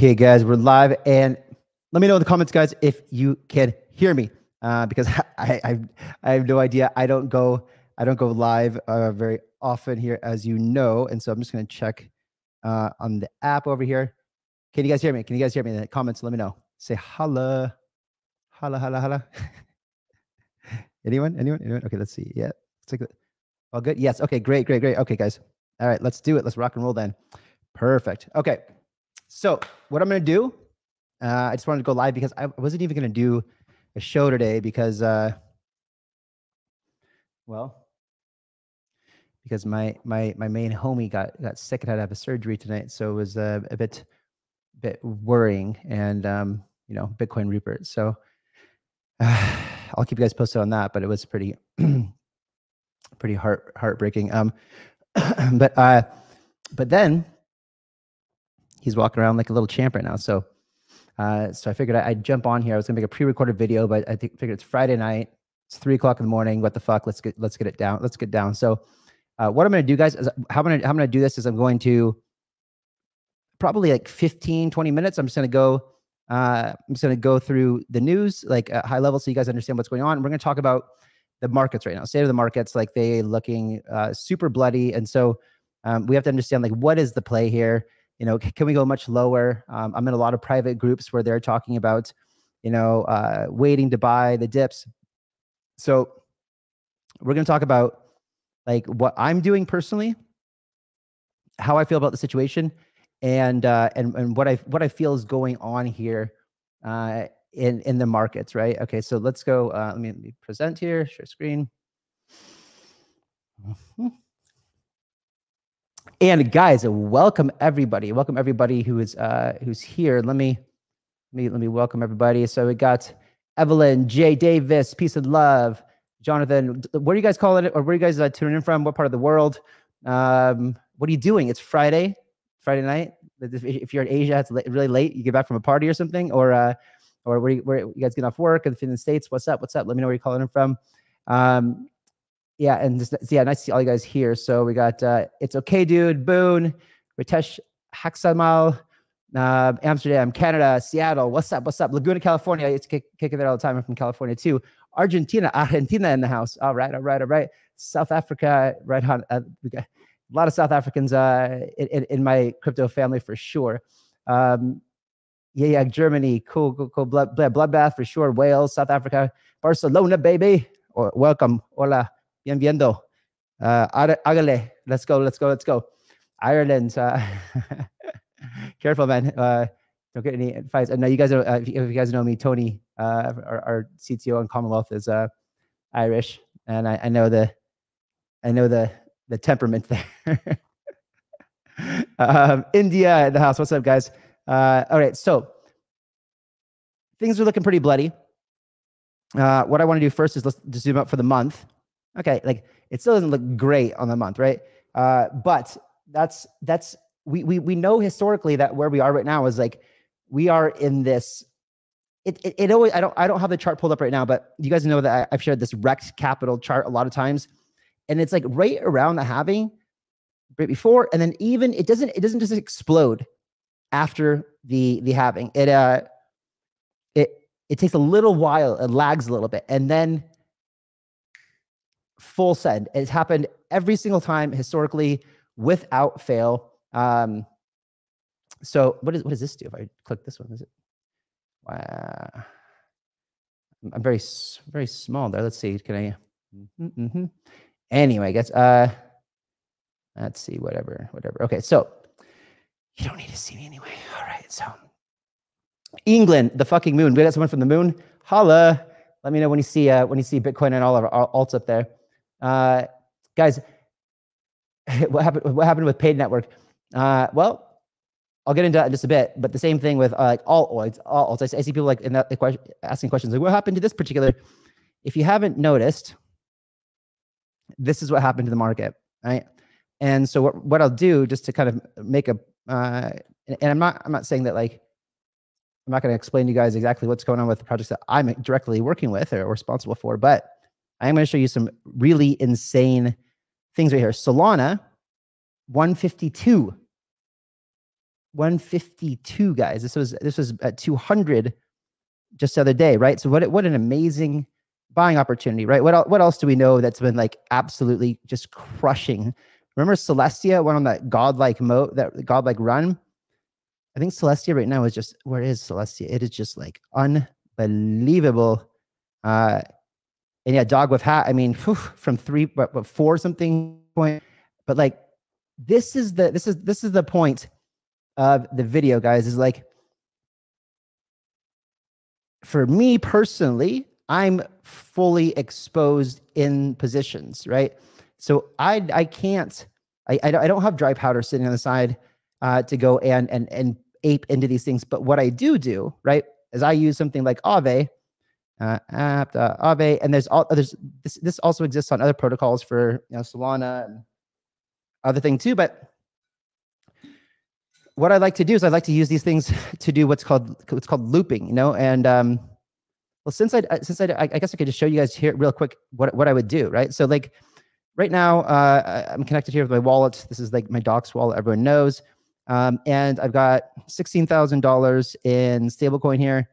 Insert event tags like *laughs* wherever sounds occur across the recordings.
Okay, guys, we're live, and let me know in the comments, guys, if you can hear me, uh, because *laughs* I, I I have no idea. I don't go I don't go live uh, very often here, as you know, and so I'm just gonna check uh, on the app over here. Can you guys hear me? Can you guys hear me in the comments? Let me know. Say holla, holla, holla, holla. *laughs* Anyone? Anyone? Anyone? Okay, let's see. Yeah, it's like all good. Yes. Okay. Great. Great. Great. Okay, guys. All right, let's do it. Let's rock and roll then. Perfect. Okay. So what I'm going to do, uh, I just wanted to go live because I wasn't even going to do a show today because, uh, well, because my my my main homie got got sick and had to have a surgery tonight, so it was uh, a bit bit worrying and um, you know Bitcoin Rupert. So uh, *sighs* I'll keep you guys posted on that, but it was pretty *clears throat* pretty heart heartbreaking. Um, *clears throat* but uh, but then he's walking around like a little champ right now. So, uh, so I figured I, would jump on here. I was gonna make a pre-recorded video, but I think figured it's Friday night. It's three o'clock in the morning. What the fuck? Let's get let's get it down. Let's get down. So, uh, what I'm gonna do, guys, is how I'm gonna how I'm gonna do this is I'm going to probably like 15, 20 minutes. I'm just gonna go. Uh, I'm just gonna go through the news like at high level so you guys understand what's going on. We're gonna talk about the markets right now, state of the markets, like they looking uh, super bloody, and so um, we have to understand like what is the play here you know, can we go much lower? Um, I'm in a lot of private groups where they're talking about, you know, uh, waiting to buy the dips. So we're going to talk about like what I'm doing personally, how I feel about the situation, and uh, and and what I what I feel is going on here uh, in in the markets. Right. Okay. So let's go. Uh, let, me, let me present here. Share screen. And guys, welcome everybody. Welcome everybody who is uh who's here. Let me let me let me welcome everybody. So we got Evelyn, Jay Davis, peace and love. Jonathan, where are you guys calling it, or where are you guys uh, tuning in from? What part of the world? Um, what are you doing? It's Friday, Friday night. If you're in Asia, it's really late. You get back from a party or something, or uh, or where you, where you guys get off work? If you're in the states, what's up? What's up? Let me know where you're calling in from. Um, yeah, and just, yeah, nice to see all you guys here. So we got uh, it's okay, dude. Boone, Ritesh Haksamal, uh, Amsterdam, Canada, Seattle. What's up? What's up? Laguna, California. It's kick, kicking there all the time. I'm from California too. Argentina, Argentina in the house. All right, all right, all right. South Africa, right on. Uh, we got a lot of South Africans uh, in, in my crypto family for sure. Um, yeah, yeah, Germany, cool, cool, cool. Blood, bloodbath for sure. Wales, South Africa, Barcelona, baby. Or, welcome, hola bien viendo. Uh, hágale. Let's go. Let's go. Let's go. Ireland. Uh, *laughs* careful, man. Uh, don't get any fights. Uh, no, you guys know. Uh, if, you, guys know me, Tony, uh, our, our CTO in Commonwealth is uh, Irish, and I, I know the, I know the the temperament there. *laughs* um, India in the house. What's up, guys? Uh, all right, so things are looking pretty bloody. Uh, what I want to do first is let's just zoom up for the month. Okay, like it still doesn't look great on the month, right? Uh, but that's that's we we we know historically that where we are right now is like we are in this. It, it, it always I don't I don't have the chart pulled up right now, but you guys know that I, I've shared this Rekt Capital chart a lot of times, and it's like right around the halving, right before, and then even it doesn't it doesn't just explode after the the halving. It uh it it takes a little while, it lags a little bit, and then full send. It's happened every single time historically without fail. Um, so what is what does this do if I click this one? Is it? Wow. I'm very very small there. Let's see. Can I? Mm -hmm, mm -hmm. Anyway, I guess. Uh, let's see. Whatever. Whatever. Okay. So you don't need to see me anyway. All right. So England, the fucking moon. We got someone from the moon. Holla. Let me know when you see uh, when you see Bitcoin and all of our alts up there. Uh, guys, *laughs* what happened? What happened with paid network? Uh, well, I'll get into that in just a bit. But the same thing with uh, like altoids, all alts. I, I see people like in that question, asking questions like, "What happened to this particular?" If you haven't noticed, this is what happened to the market, right? And so what what I'll do just to kind of make a uh, and, and I'm not I'm not saying that like I'm not going to explain to you guys exactly what's going on with the projects that I'm directly working with or responsible for, but I'm going to show you some really insane things right here. Solana, 152. 152 guys. This was this was at 200 just the other day, right? So what what an amazing buying opportunity, right? What what else do we know that's been like absolutely just crushing? Remember Celestia went on that godlike moat, that godlike run. I think Celestia right now is just where is Celestia? It is just like unbelievable. Uh, and yeah, dog with hat. I mean, whew, from three, but, but four something point. But like, this is the this is this is the point of the video, guys. Is like, for me personally, I'm fully exposed in positions, right? So I I can't I I don't have dry powder sitting on the side uh, to go and and and ape into these things. But what I do do, right, is I use something like Aave, uh, apt uh, Aave, and there's all there's this this also exists on other protocols for you know Solana and other thing too. But what I like to do is I like to use these things *laughs* to do what's called what's called looping, you know, and um, well, since I since I I guess I could just show you guys here real quick what what I would do, right? So like right now uh, I'm connected here with my wallet. This is like my Docs wallet. Everyone knows. Um, and I've got $16,000 in stablecoin here.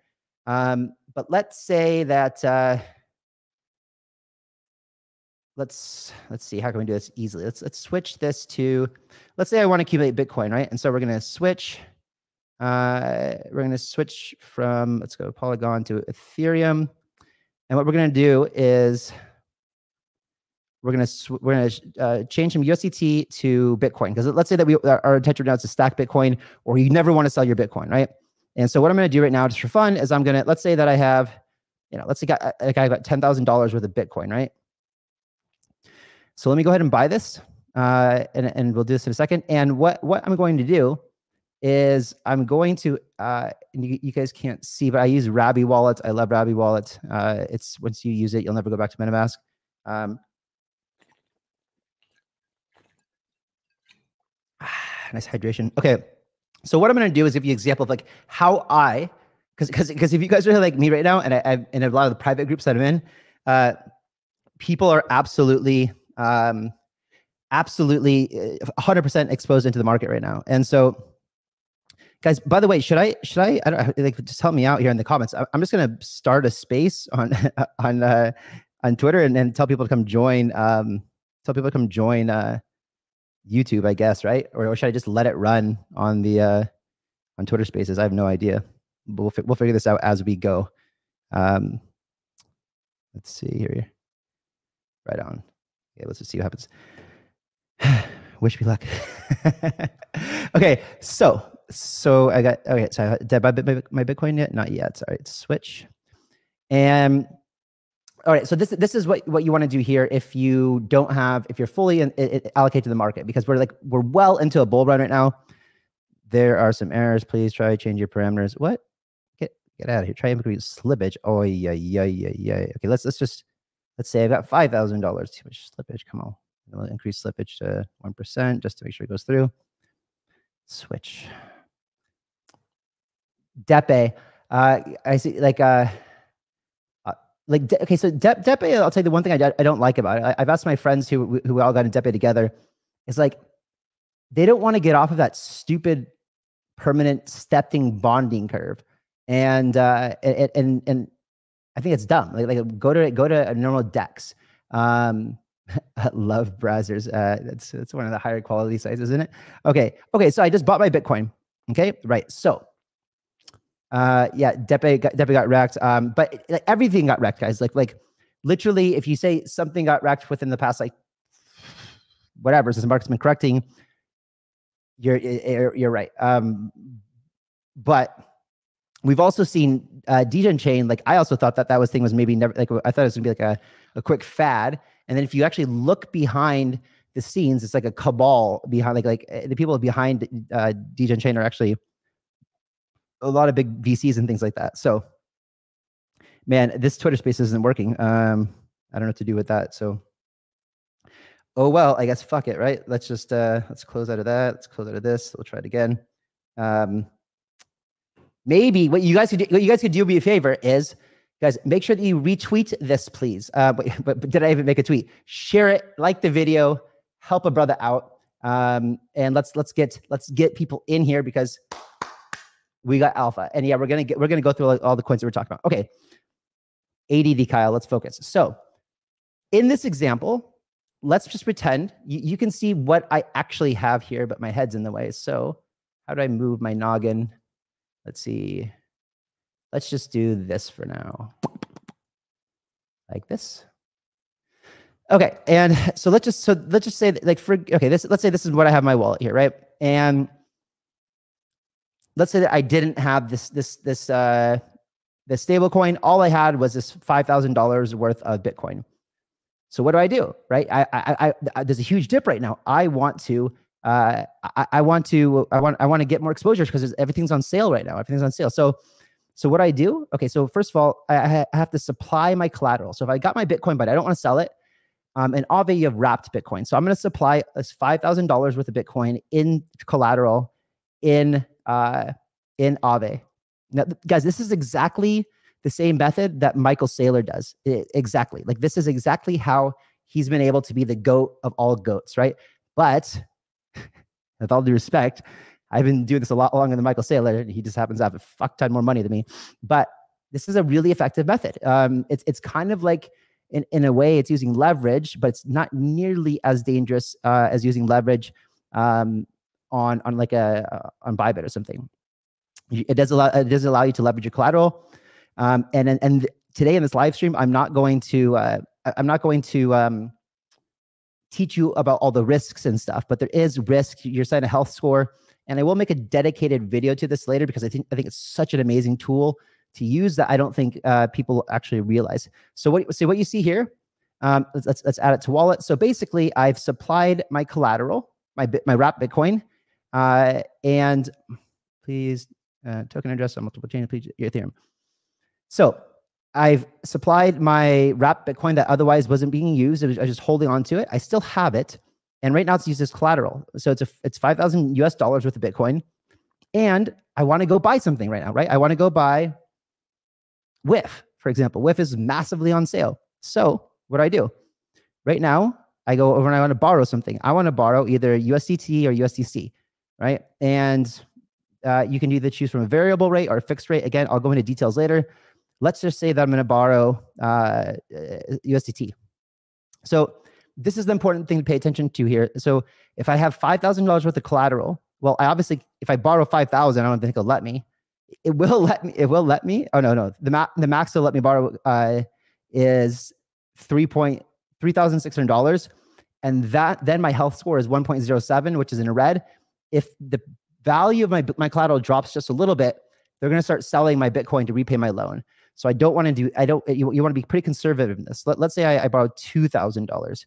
Um, but let's say that, uh, let's, let's see, how can we do this easily? Let's, let's switch this to, let's say I want to accumulate Bitcoin, right? And so we're going to switch, uh, we're going to switch from, let's go Polygon to Ethereum. And what we're going to do is we're gonna we're gonna uh, change from USDT to Bitcoin because let's say that we our intention now is to stack Bitcoin, or you never want to sell your Bitcoin, right? And so what I'm gonna do right now, just for fun, is I'm gonna let's say that I have, you know, let's say I got ten thousand dollars worth of Bitcoin, right? So let me go ahead and buy this, uh, and and we'll do this in a second. And what what I'm going to do is I'm going to uh, you, you, guys can't see, but I use Rabby Wallet. I love Rabby Wallet. Uh, it's once you use it, you'll never go back to MetaMask. Um, *sighs* nice hydration. Okay. So what I'm going to do is give you an example of like how I, because because because if you guys are like me right now, and I, I in a lot of the private groups that I'm in, uh, people are absolutely, um, absolutely, 100% uh, exposed into the market right now, and so. Guys, by the way, should I should I I don't like just help me out here in the comments. I'm just gonna start a space on *laughs* on uh, on Twitter and, and tell people to come join. Um, tell people to come join uh, YouTube, I guess, right? Or, or should I just let it run on the uh, on Twitter Spaces? I have no idea. But we'll we'll figure this out as we go. Um, let's see here. Right on. Okay, let's just see what happens. *sighs* Wish me luck. *laughs* okay, so so I got okay. So did I buy my Bitcoin yet? Not yet. Sorry, switch. And all right so this this is what what you want to do here if you don't have if you're fully in, in, allocated to the market because we're like we're well into a bull run right now. There are some errors please try to change your parameters. What? Get get out of here try to increase slippage. Oh yeah yeah yeah yeah. Okay let's let's just let's say i've got five thousand dollars too much slippage come on. We'll increase slippage to one percent just to make sure it goes through. Switch. Depe uh i see like uh like okay so De- depe i'll tell you the one thing I, I don't like about it. I, have asked my friends who who all got in depe together. It's like they don't want to get off of that stupid permanent stepping bonding curve. And uh and and, and i think it's dumb. Like, like go to go to a normal dex. Um *laughs* love browsers uh that's that's one of the higher quality sites isn't it? Okay okay so i just bought my bitcoin okay? Right so uh, yeah, Depe got, Depe got wrecked. Um, but like, everything got wrecked, guys. Like, like literally, if you say something got wrecked within the past, like whatever, since the market's been correcting, you're you're, you're right. Um, but we've also seen uh, Degen chain. Like, I also thought that that was thing was maybe never like I thought it was gonna be like a a quick fad. And then if you actually look behind the scenes, it's like a cabal behind like like eh, the people behind uh, Degen chain are actually a lot of big VCs and things like that. So, man, this Twitter space isn't working. Um, I don't know what to do with that. So, oh well, I guess fuck it, right? Let's just uh, let's close out of that. Let's close out of this. We'll try it again. Um, maybe what you guys could do, what you guys could do me a favor is guys make sure that you retweet this please uh, but, *laughs* but, but did i even make a tweet share it like the video help a brother out Um, and let's let's get let's get people in here because we got alpha. And yeah, we're gonna get we're gonna go through all the coins that we're talking about. Okay. ADD Kyle, let's focus. So in this example, let's just pretend you, you can see what I actually have here, but my head's in the way. So how do I move my noggin? Let's see. Let's just do this for now. Like this. Okay, and so let's just so let's just say that, like for okay, this let's say this is what I have my wallet here, right? And let's say that I didn't have this this this uh this stable coin. All I had was this five thousand dollars worth of Bitcoin. So what do I do? Right? I, I, I, there's a huge dip right now. I want to, uh, I, I want to, I want, I want to get more exposure because everything's on sale right now. Everything's on sale. So, so what do I do? Okay. So first of all, I, I have to supply my collateral. So if I got my Bitcoin, but I don't want to sell it, um, and Aave, you have wrapped Bitcoin. So I'm going to supply us five thousand dollars worth of Bitcoin in collateral in uh, in Aave. Now, guys, this is exactly the same method that Michael Saylor does. It, exactly. Like this is exactly how he's been able to be the goat of all goats, right? But *laughs* with all due respect, I've been doing this a lot longer than Michael Saylor. And he just happens to have a fuck ton more money than me. But this is a really effective method. Um, it's it's kind of like in, in a way it's using leverage, but it's not nearly as dangerous uh, as using leverage um, on on like a uh, on Bybit or something. It does allow it does allow you to leverage your collateral. Um, and, and, today in this live stream, I'm not going to, uh, I'm not going to um, teach you about all the risks and stuff, but there is risk. You're setting a health score. And I will make a dedicated video to this later because I think, I think it's such an amazing tool to use that I don't think uh, people actually realize. So what, so what you see here, um, let's, let's add it to wallet. So basically I've supplied my collateral, my, bit my wrap Bitcoin, uh, and please uh, token address on multiple chain, please Ethereum. So I've supplied my wrapped Bitcoin that otherwise wasn't being used. Was, I was just holding on to it. I still have it. And right now it's used as collateral. So it's a, it's 5,000 US dollars worth of Bitcoin. And I want to go buy something right now, right? I want to go buy WIF, for example. WIF is massively on sale. So what do I do? Right now, I go over and I want to borrow something. I want to borrow either USDT or USDC, right? And uh, you can either choose from a variable rate or a fixed rate. Again, I'll go into details later let's just say that I'm going to borrow uh, USDT. So this is the important thing to pay attention to here. So if I have $5,000 worth of collateral, well, I obviously, if I borrow 5,000, I don't think it'll let me. It will *laughs* let me, it will let me. Oh no, no. The, ma- the max to let me borrow uh, is three point, $3,600. And that, then my health score is 1.07, which is in red. If the value of my, my collateral drops just a little bit, they're going to start selling my Bitcoin to repay my loan. So I don't want to do, I don't, you, you want to be pretty conservative in this. Let, let's say I, I borrowed $2,000.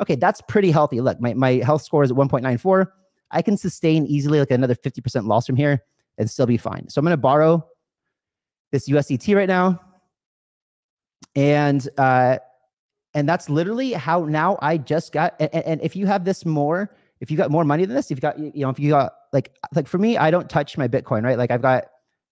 Okay, that's pretty healthy. Look, my, my health score is at 1.94. I can sustain easily like another 50% loss from here and still be fine. So I'm going to borrow this USDT right now. And, uh, and that's literally how now I just got, and, and if you have this more, if you've got more money than this, if you've got, you know, if you got like, like for me, I don't touch my Bitcoin, right? Like I've got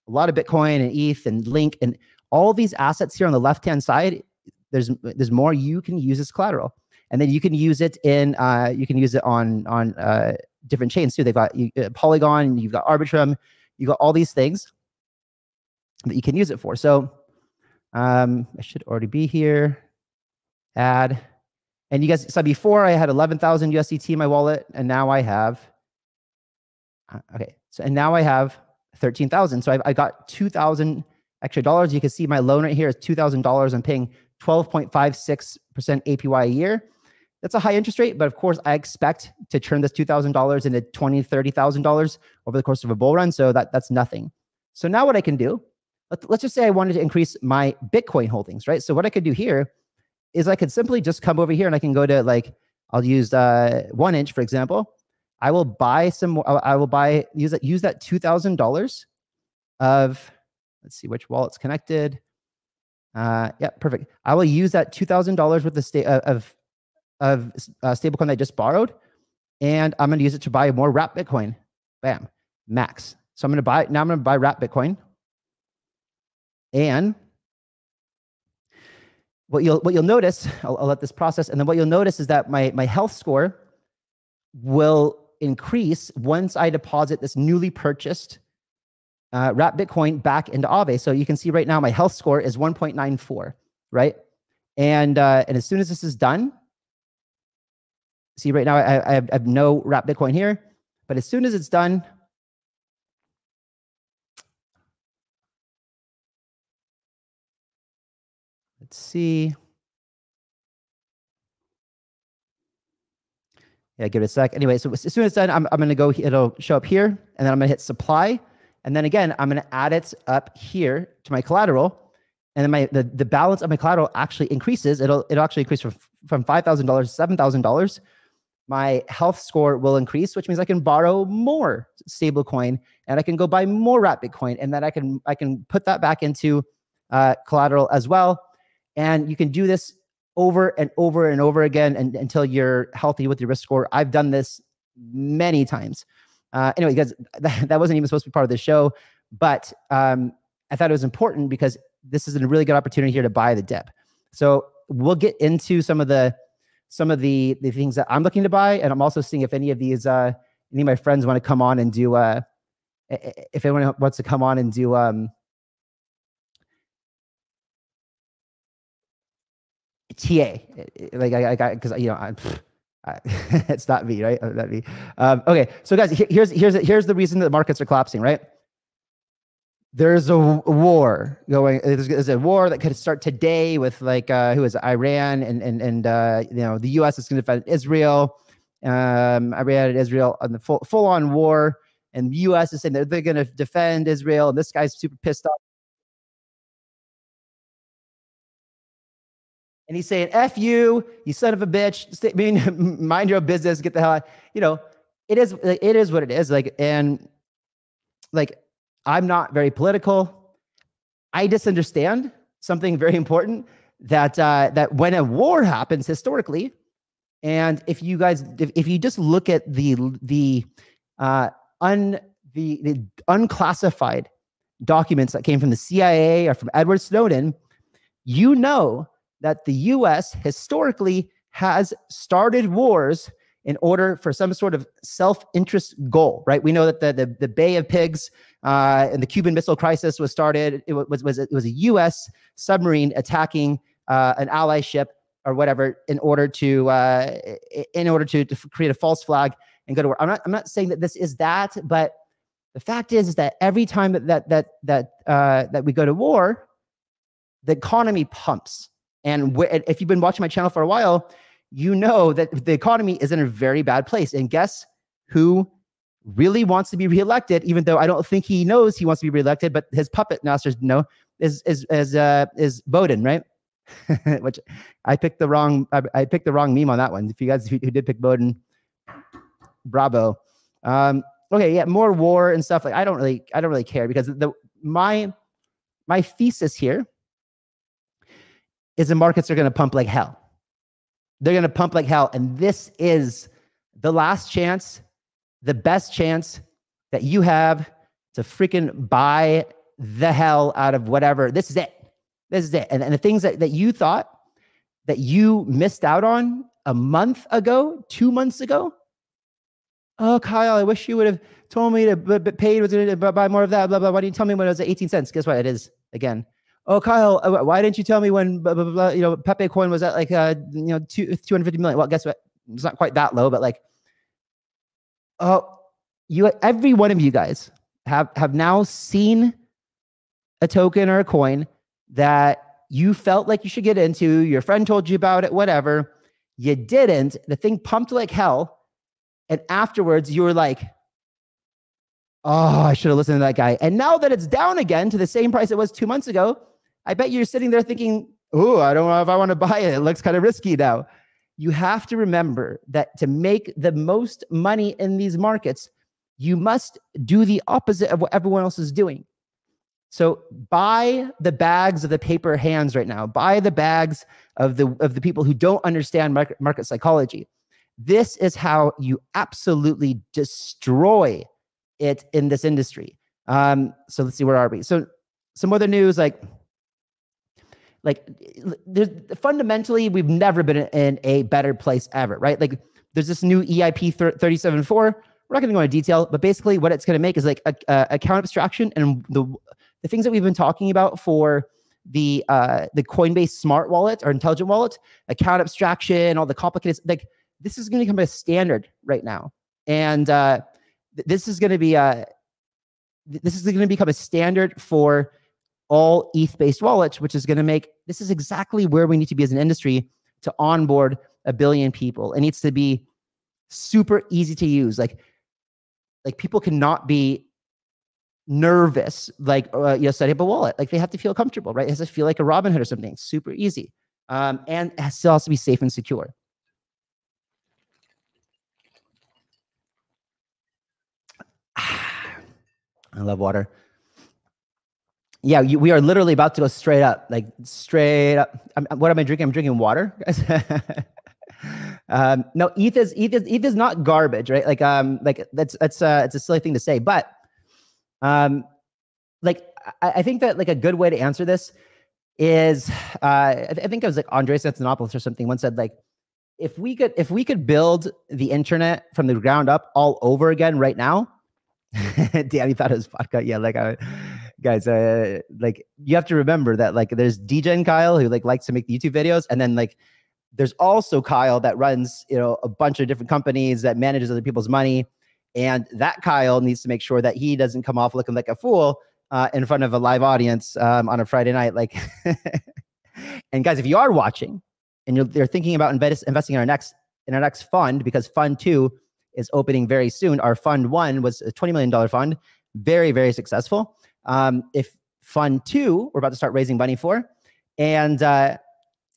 a lot of Bitcoin and ETH and Link and all these assets here on the left hand side there's there's more you can use as collateral. And then you can use it in uh, you can use it on on uh, different chains too. They've got you, uh, polygon you've got arbitrum you've got all these things that you can use it for. So um, i should already be here. Add and you guys saw before i had 11000 usdt in my wallet and now i have uh, okay so and now i have 13000 so I've, i got 2000 extra dollars. You can see my loan right here is $2,000. I'm paying 12.56% APY a year. That's a high interest rate, but of course, I expect to turn this $2,000 into $20,000, $30,000 over the course of a bull run. So that, that's nothing. So now what I can do, let, let's just say I wanted to increase my Bitcoin holdings, right? So what I could do here is I could simply just come over here and I can go to like, I'll use uh, 1inch, for example. I will buy some I will buy, use that, use that $2,000 of Let's see which wallet's connected. Uh, yeah, perfect. I will use that $2,000 worth of, state uh, of, of uh, stablecoin I just borrowed, and I'm going to use it to buy more wrap Bitcoin. Bam, max. So I'm going to buy, now I'm going to buy wrap Bitcoin. And what you'll, what you'll notice, I'll, I'll let this process, and then what you'll notice is that my, my health score will increase once I deposit this newly purchased uh, wrap Bitcoin back into Aave. So you can see right now my health score is 1.94, right? And uh, and as soon as this is done, see right now I, I, have, I have no wrap Bitcoin here, but as soon as it's done, let's see. Yeah, give it a sec. Anyway, so as soon as it's done, I'm, I'm going to go, it'll show up here, and then I'm going to hit supply. And then again, I'm going to add it up here to my collateral. And then my the, the balance of my collateral actually increases. It'll it'll actually increase from, from $5,000 to $7,000. My health score will increase, which means I can borrow more stable coin and I can go buy more wrap Bitcoin. And then I can I can put that back into uh, collateral as well. And you can do this over and over and over again and, until you're healthy with your risk score. I've done this many times. Uh, anyway, guys, *laughs* that, that wasn't even supposed to be part of the show, but um, I thought it was important because this is a really good opportunity here to buy the dip. So we'll get into some of the some of the the things that I'm looking to buy, and I'm also seeing if any of these uh, any of my friends want to come on and do uh, if anyone wants to come on and do um, TA. Like I, I because you know, I, I, *laughs* it's not me, right? Not me. Um, okay, so guys, here's here's here's the reason that the markets are collapsing, right? There's a war going. There's, there's a war that could start today with like uh, who is it? Iran and and and uh, you know the U.S. is going to defend Israel. Um, Iran and Israel on the full full on war, and the U.S. is saying that they're going to defend Israel, and this guy's super pissed off and he's saying, F you, you son of a bitch. Stay, mean, *laughs* mind your own business, get the hell out. You know, it is it is what it is. Like, and like I'm not very political. I just understand something very important that uh that when a war happens historically, and if you guys if, if you just look at the the uh un the, the unclassified documents that came from the CIA or from Edward Snowden, you know that the US historically has started wars in order for some sort of self-interest goal, right? We know that the the, the Bay of Pigs uh, and the Cuban Missile Crisis was started. It was was it was a U.S. submarine attacking uh, an ally ship or whatever in order to uh, in order to, to create a false flag and go to war. I'm not I'm not saying that this is that, but the fact is, is that every time that that that that uh, that we go to war, the economy pumps and if you've been watching my channel for a while, you know that the economy is in a very bad place. And guess who really wants to be reelected, even though I don't think he knows he wants to be reelected, but his puppet masters know is is is uh is Bowden, right? *laughs* Which I picked the wrong I, I, picked the wrong meme on that one. If you guys who, who did pick Bowden, bravo. Um, okay, yeah, more war and stuff. Like I don't really I don't really care because the my my thesis here is the markets are going to pump like hell. They're going to pump like hell. And this is the last chance, the best chance that you have to freaking buy the hell out of whatever. This is it. This is it. And, and the things that, that you thought that you missed out on a month ago, two months ago. Oh, Kyle, I wish you would have told me to pay was going to buy more of that. Blah, blah. Why didn't you tell me when it was at 18 cents? Guess what? It is again oh Kyle, uh, why didn't you tell me when blah, blah, blah, you know Pepe coin was at like uh you know two, 250 million? Well, guess what? It's not quite that low, but like oh you every one of you guys have have now seen a token or a coin that you felt like you should get into, your friend told you about it, whatever. You didn't. The thing pumped like hell. And afterwards, you were like, oh, I should have listened to that guy. And now that it's down again to the same price it was two months ago, I bet you're sitting there thinking, oh, I don't know if I want to buy it. It looks kind of risky now. You have to remember that to make the most money in these markets, you must do the opposite of what everyone else is doing. So buy the bags of the paper hands right now. Buy the bags of the of the people who don't understand market, market psychology. This is how you absolutely destroy it in this industry. Um, so let's see, where are we? So some other news like like fundamentally we've never been in a better place ever right like there's this new EIP 374. We're not going to go into detail, but basically what it's going to make is like a, a account abstraction and the the things that we've been talking about for the uh, the Coinbase Smart Wallet or Intelligent Wallet, account abstraction, all the complicated like this is going to become a standard right now, and uh, th- this is going to be a uh, this is going to become a standard for all ETH based wallets, which is going to make this is exactly where we need to be as an industry to onboard a billion people. It needs to be super easy to use. Like, like people cannot be nervous, like uh, you know, setting up a wallet. Like they have to feel comfortable, right? It has to feel like a Robinhood or something. Super easy, um, and it has to be safe and secure. *sighs* I love water. Yeah, you, we are literally about to go straight up, like straight up. I'm, what am I drinking? I'm drinking water, *laughs* um, no, ETH is ETH is ETH is not garbage, right? Like um, like that's that's uh, it's a silly thing to say, but um, like I, I think that like a good way to answer this is uh, I, th- I think it was like Andreas Antonopoulos or something once said like if we could if we could build the internet from the ground up all over again right now *laughs* Danny thought it was vodka. Yeah, like I, guys, uh, like you have to remember that like there's DJ and Kyle who like likes to make the YouTube videos, and then like there's also Kyle that runs you know a bunch of different companies that manages other people's money, and that Kyle needs to make sure that he doesn't come off looking like a fool uh, in front of a live audience um, on a Friday night. Like, *laughs* and guys, if you are watching and you're, you're thinking about invest, investing in our next in our next fund because fund two is opening very soon. Our fund one was a $20 million fund, very, very successful. Um, if fund two, we're about to start raising money for. And uh,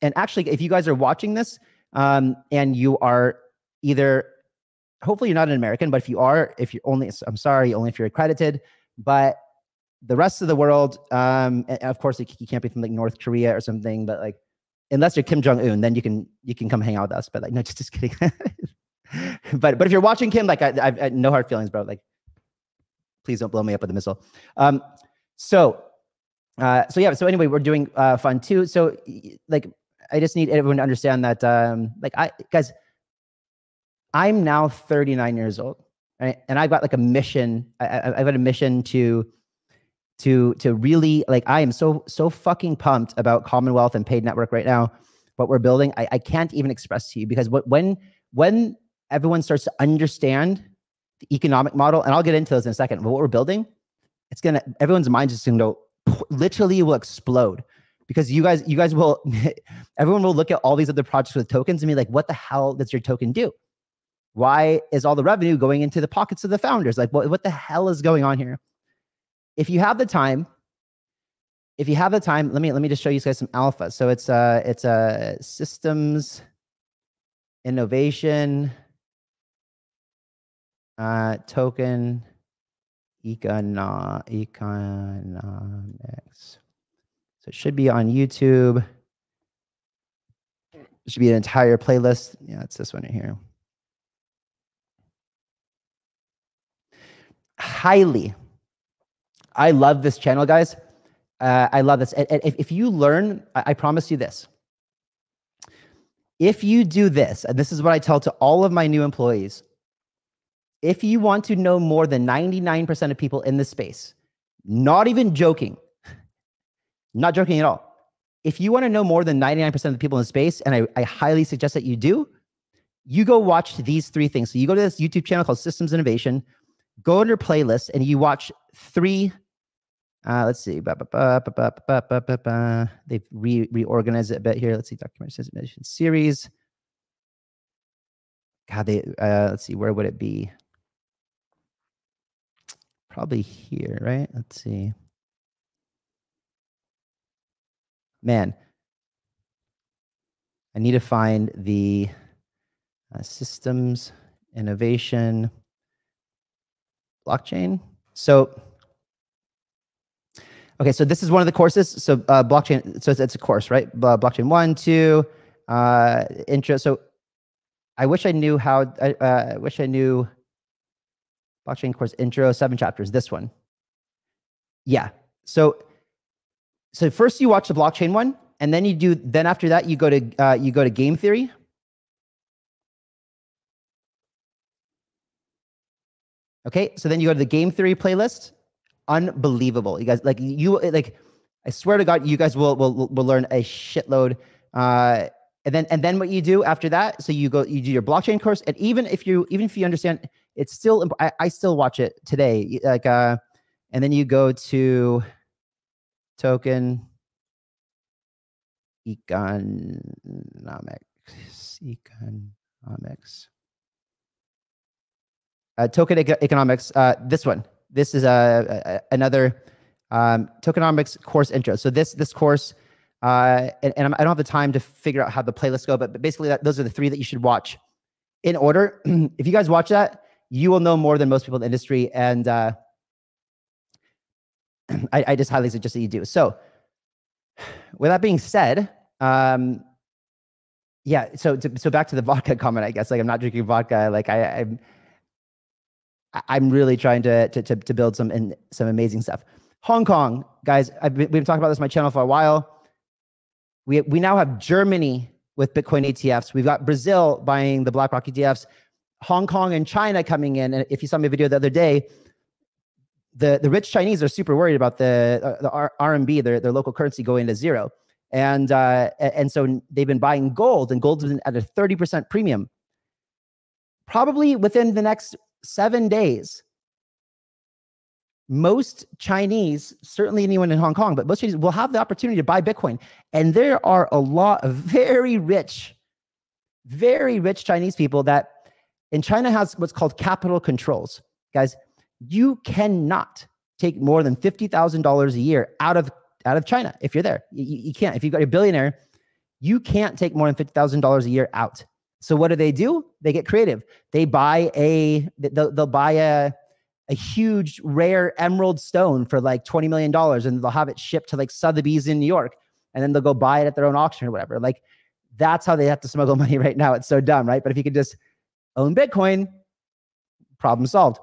and actually, if you guys are watching this um, and you are either hopefully you're not an American, but if you are, if you're only, I'm sorry, only if you're accredited, but the rest of the world, um, of course, you can't be from like North Korea or something, but like, unless you're Kim Jong Un, then you can you can come hang out with us. But like, no, *laughs* just just kidding. *laughs* but but if you're watching Kim, like I, I, I no hard feelings, bro. Like, please don't blow me up with a missile. Um, so, uh, so yeah. So anyway, we're doing uh, fund two. So like, I just need everyone to understand that, um, like, I guys, I'm now 39 years old, right? And I've got like a mission. I, I've got a mission to to to really like i am so so fucking pumped about commonwealth and paid network right now what we're building i, I can't even express to you because what when when everyone starts to understand the economic model, and I'll get into those in a second. But what we're building, it's gonna everyone's mind is gonna go literally will explode because you guys you guys will *laughs* everyone will look at all these other projects with tokens and be like, what the hell does your token do? Why is all the revenue going into the pockets of the founders? Like, what, what the hell is going on here? If you have the time, if you have the time, let me let me just show you guys some alpha. So it's uh it's a uh, systems innovation uh, token econo- economics. So it should be on YouTube. It should be an entire playlist. Yeah, it's this one right here. Highly. I love this channel, guys. Uh, I love this. If, if you learn, I, I promise you this. If you do this, and this is what I tell to all of my new employees, if you want to know more than 99% of people in this space, not even joking, not joking at all. If you want to know more than 99% of the people in the space, and I, I highly suggest that you do, you go watch these three things. So you go to this YouTube channel called Systems Innovation, go under playlist, and you watch three. Uh, let's see. They've re- reorganized it a bit here. Let's see. Document Innovation series. God, they. Uh, let's see. Where would it be? Probably here, right? Let's see. Man, I need to find the uh, systems innovation blockchain. So, okay, so this is one of the courses. So uh, blockchain, so it's, it's, a course, right? Blockchain one, two, uh, intro. So I wish I knew how, I uh, wish I knew blockchain course intro, seven chapters. This one. Yeah. So, so first you watch the blockchain one, and then you do. Then after that, you go to uh, you go to game theory. Okay, so then you go to the game theory playlist. Unbelievable, you guys. Like you, like I swear to God, you guys will will will learn a shitload. Uh, and then and then what you do after that? So you go, you do your blockchain course, and even if you even if you understand, it's still I, I still watch it today. Like uh, and then you go to token economics economics uh, token economics. Uh, this one. This is a, a another um, tokenomics course intro. So this this course, uh, and, and, I don't have the time to figure out how the playlists go, but, but basically that, those are the three that you should watch in order. *clears throat* if you guys watch that, you will know more than most people in the industry, and uh, *clears throat* I, I just highly suggest that you do. So, with that being said, um, yeah. So to, so back to the *laughs* vodka comment, I guess like I'm not drinking vodka. Like I, I'm I'm really trying to to to, to build some and some amazing stuff. Hong Kong, guys, I've been, we've been talking about this on my channel for a while. We we now have Germany with Bitcoin ETFs. We've got Brazil buying the BlackRock ETFs. Hong Kong and China coming in. And if you saw my video the other day, the, the rich Chinese are super worried about the uh, the RMB, their their local currency, going to zero. And uh, and so they've been buying gold, and gold's been at a thirty percent premium. Probably within the next seven days, most Chinese, certainly anyone in Hong Kong, but most Chinese will have the opportunity to buy Bitcoin. And there are a lot of very rich, very rich Chinese people that in China has what's called capital controls. Guys, you cannot take more than $50,000 a year out of out of China if you're there. You, you can't. If you've got a billionaire, you can't take more than $50,000 a year out. So what do they do? They get creative. They buy a they'll, they'll buy a a huge rare emerald stone for like $20 million and they'll have it shipped to like Sotheby's in New York and then they'll go buy it at their own auction or whatever. Like that's how they have to smuggle *laughs* money right now. It's so dumb, right? But if you could just own Bitcoin, problem solved.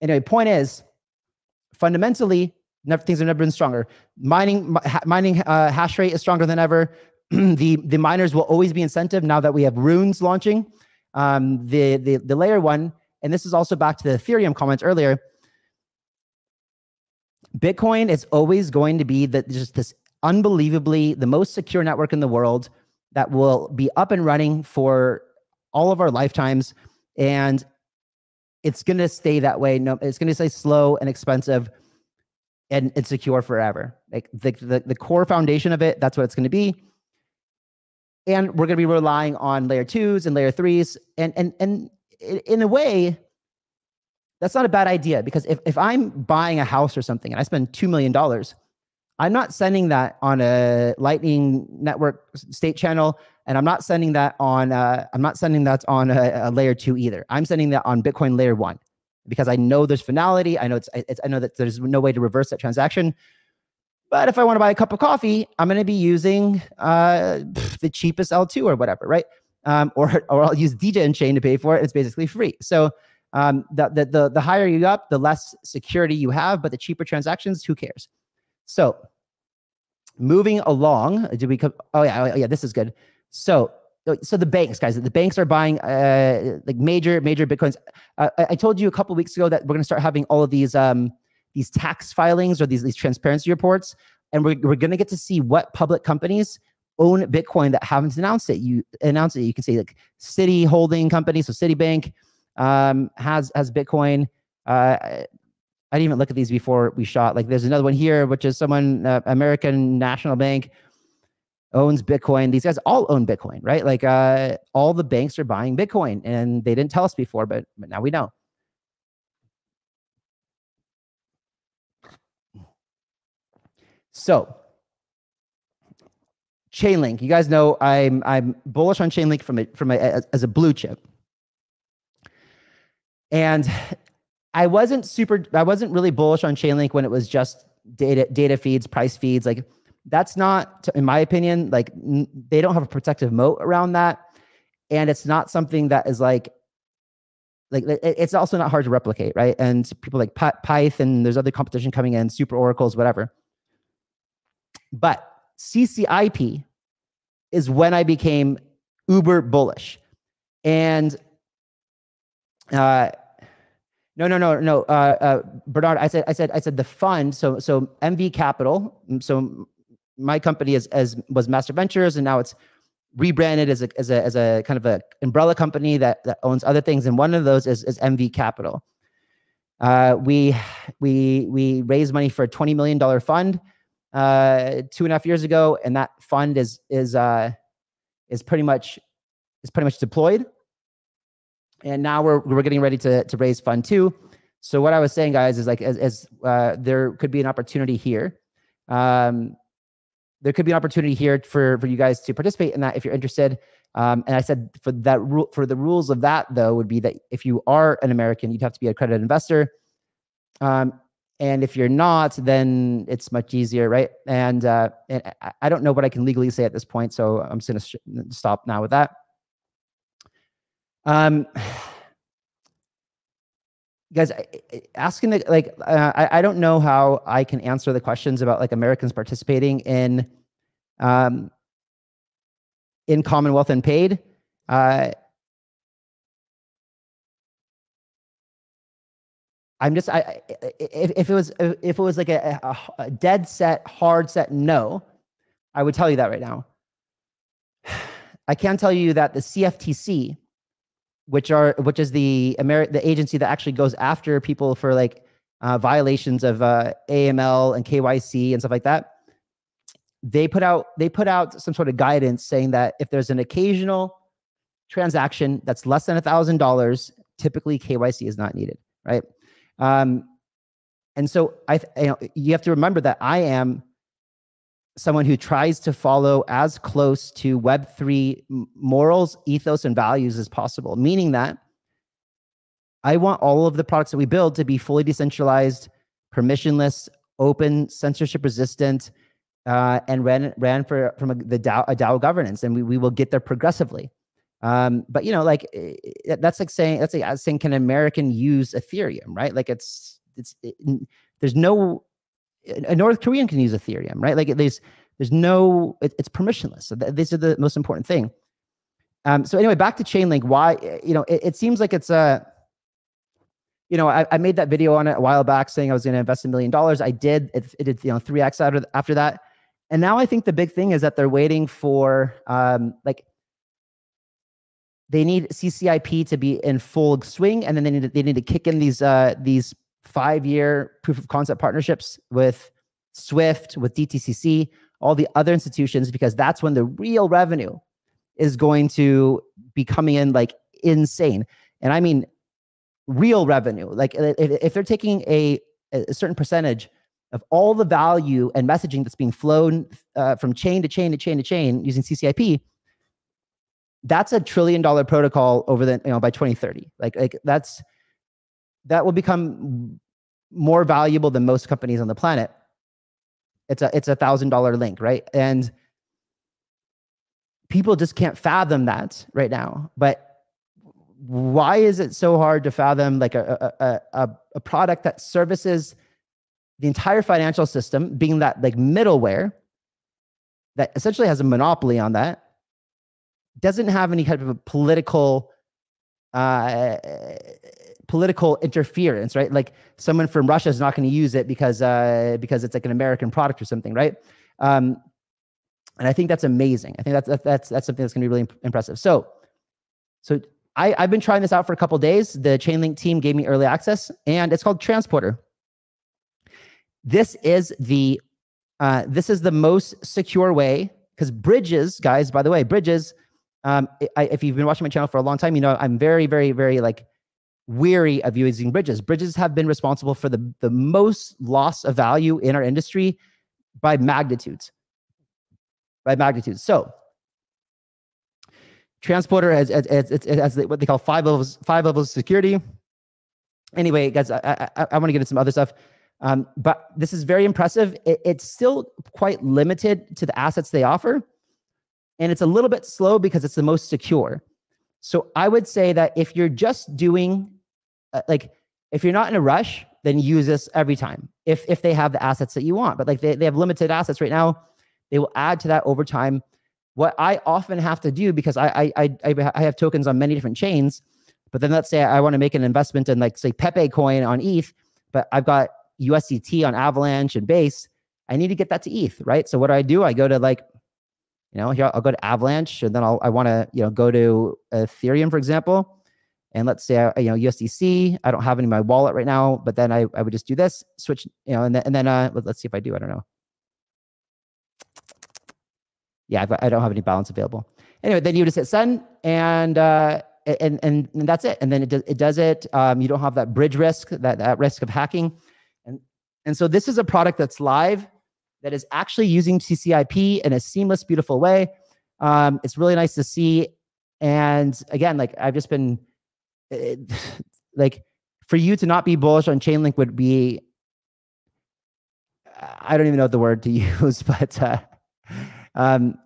Anyway, point is fundamentally, never, things have never been stronger. Mining, mining uh, hash rate is stronger than ever. *clears throat* the the miners will always be incentive now that we have runes launching. Um, the the the layer one, and this is also back to the Ethereum comments earlier. Bitcoin is always going to be the, just this unbelievably the most secure network in the world that will be up and running for all of our lifetimes, and it's going to stay that way. No, it's going to stay slow and expensive and insecure forever. Like the, the the core foundation of it, that's what it's going to be and we're going to be relying on layer twos and layer threes and and and in a way that's not a bad idea because if, if i'm buying a house or something and i spend $2 million i'm not sending that on a lightning network state channel and i'm not sending that on uh, i'm not sending that on a, a, layer two either i'm sending that on bitcoin layer one because i know there's finality i know it's, it's i know that there's no way to reverse that transaction but if I want to buy a cup of coffee, I'm going to be using uh, the cheapest L2 or whatever, right? Um, or, *laughs* or I'll use Degen chain to pay for it. It's basically free. So um, the, the, the, the higher you up, the less security you have, but the cheaper transactions, who cares? So moving along, did we come? Oh yeah, oh, yeah, this is good. So so the banks, guys, the banks are buying uh, like major major bitcoins. Uh, I, I, told you a couple weeks ago that we're going to start having all of these um, these tax filings or these, these transparency reports. And we're, we're going to get to see what public companies own Bitcoin that haven't announced it. You announce it. You can see like City holding company. So Citibank um, has, has Bitcoin. Uh, I didn't even look at these before we shot. Like there's another one here, which is someone, uh, American National Bank owns Bitcoin. These guys all own Bitcoin, right? Like uh, all the banks are buying Bitcoin and they didn't tell us before, but, but now we know. So, Chainlink. You guys know I'm I'm bullish on Chainlink from a, from a, as a blue chip, and I wasn't super. I wasn't really bullish on Chainlink when it was just data data feeds, price feeds. Like that's not, in my opinion, like they don't have a protective moat around that, and it's not something that is like like it's also not hard to replicate, right? And people like Python, there's other competition coming in, Supra Oracles, whatever. But CCIP is when I became uber bullish. And uh, No, no, no, no. Uh, uh, Bernard, I said, I said, I said the fund. So, so MV Capital. So, my company is as was Master Ventures, and now it's rebranded as a as a as a kind of a umbrella company that that owns other things. And one of those is is MV Capital. Uh, we we we raised money for a twenty million dollar fund uh, two and a half years ago, and that fund is is uh, is pretty much is pretty much deployed and now we're we're getting ready to to raise fund two. So what I was saying, guys, is like as, as uh, there could be an opportunity here. Um, there could be an opportunity here for for you guys to participate in that if you're interested. Um, and I said for that rule for the rules of that though would be that if you are an American, you'd have to be a accredited investor. Um, and if you're not, then it's much easier, right? And, uh, and I don't know what I can legally say at this point, so I'm just going to stop now with that. Um, *sighs* guys, asking the, like, uh, I, I don't know how I can answer the questions about like Americans participating in, um, in Commonwealth Unpaid. Uh, I'm just, I, if, if it was, if it was like a, a, a dead set, hard set no, I would tell you that right now. *sighs* I can tell you that the CFTC which are which is the Ameri- the agency that actually goes after people for like uh, violations of uh, AML and KYC and stuff like that. They put out they put out some sort of guidance saying that if there's an occasional transaction that's less than a thousand dollars, typically KYC is not needed, right? Um, and so I, you know, you have to remember that I am someone who tries to follow as close to Web3 morals, ethos, and values as possible, meaning that I want all of the products that we build to be fully decentralized, permissionless, open, censorship resistant, uh, and ran ran for from a, the DAO, a DAO governance, and we, we will get there progressively. Um, but you know, like eh, eh, that's like saying that's like saying can an American use Ethereum, right? Like it's it's it, there's no a North Korean can use Ethereum, right? Like there's there's no it, it's permissionless. So th- these are the most important thing. Um, so anyway, back to Chainlink. Why you know it, it seems like it's a you know I, I, made that video on it a while back saying I was going to invest a million dollars. I did. It, it did you know three x after after that, and now I think the big thing is that they're waiting for um, like they need CCIP to be in full swing, and then they need to, they need to kick in these uh, these five year proof of concept partnerships with Swift, with DTCC, all the other institutions, because that's when the real revenue is going to be coming in like insane. And I mean, real revenue. Like if, they're taking a, a certain percentage of all the value and messaging that's being flown uh, from chain to chain to chain to chain using CCIP, that's a trillion dollar protocol over the you know by 2030. Like like that's that will become more valuable than most companies on the planet. It's a it's a thousand dollar link, right? And people just can't fathom that right now. But why is it so hard to fathom like a a, a, a product that services the entire financial system, being that like middleware that essentially has a monopoly on that, doesn't have any kind of a political uh, political interference, right? Like someone from Russia is not going to use it because uh, because it's like an American product or something, right? Um, and I think that's amazing. I think that's that's that's something that's going to be really impressive. So, so I I've been trying this out for a couple days. The Chainlink team gave me early access, and it's called Transporter. This is the uh, this is the most secure way because bridges, guys. By the way, bridges. Um, I, if you've been watching my channel for a long time, you know I'm very, very, very like weary of using bridges. Bridges have been responsible for the, the most loss of value in our industry by magnitudes. By magnitudes. So, transporter has, has, has, has what they call five levels, five levels of security. Anyway, guys, I, I, I want to get into some other stuff. Um, but this is very impressive. It, it's still quite limited to the assets they offer. And it's a little bit slow because it's the most secure. So I would say that if you're just doing uh, like if you're not in a rush, then use this every time. If if they have the assets that you want, but like they, they have limited assets right now, they will add to that over time. What I often have to do because I I I, I have tokens on many different chains, But then let's say I want to make an investment in like say Pepe coin on ETH, but I've got USDT on Avalanche and Base. I need to get that to ETH, right? So what do I do? I go to like, you know, here I'll go to Avalanche, and then I'll I want to you know go to Ethereum, for example, and let's say I, you know USDC. I don't have any in my wallet right now, but then I I would just do this, switch, you know, and then and then uh, let's see if I do. I don't know. Yeah, I don't have any balance available. Anyway, then you just hit send, and uh, and, and that's it. And then it does it does it. Um, you don't have that bridge risk, that that risk of hacking, and and so this is a product that's live, that is actually using CCIP in a seamless, beautiful way. Um, it's really nice to see. And again, like I've just been, it, *sighs* like, for you to not be bullish on Chainlink would be, I don't even know the word to *laughs* use, but uh, um,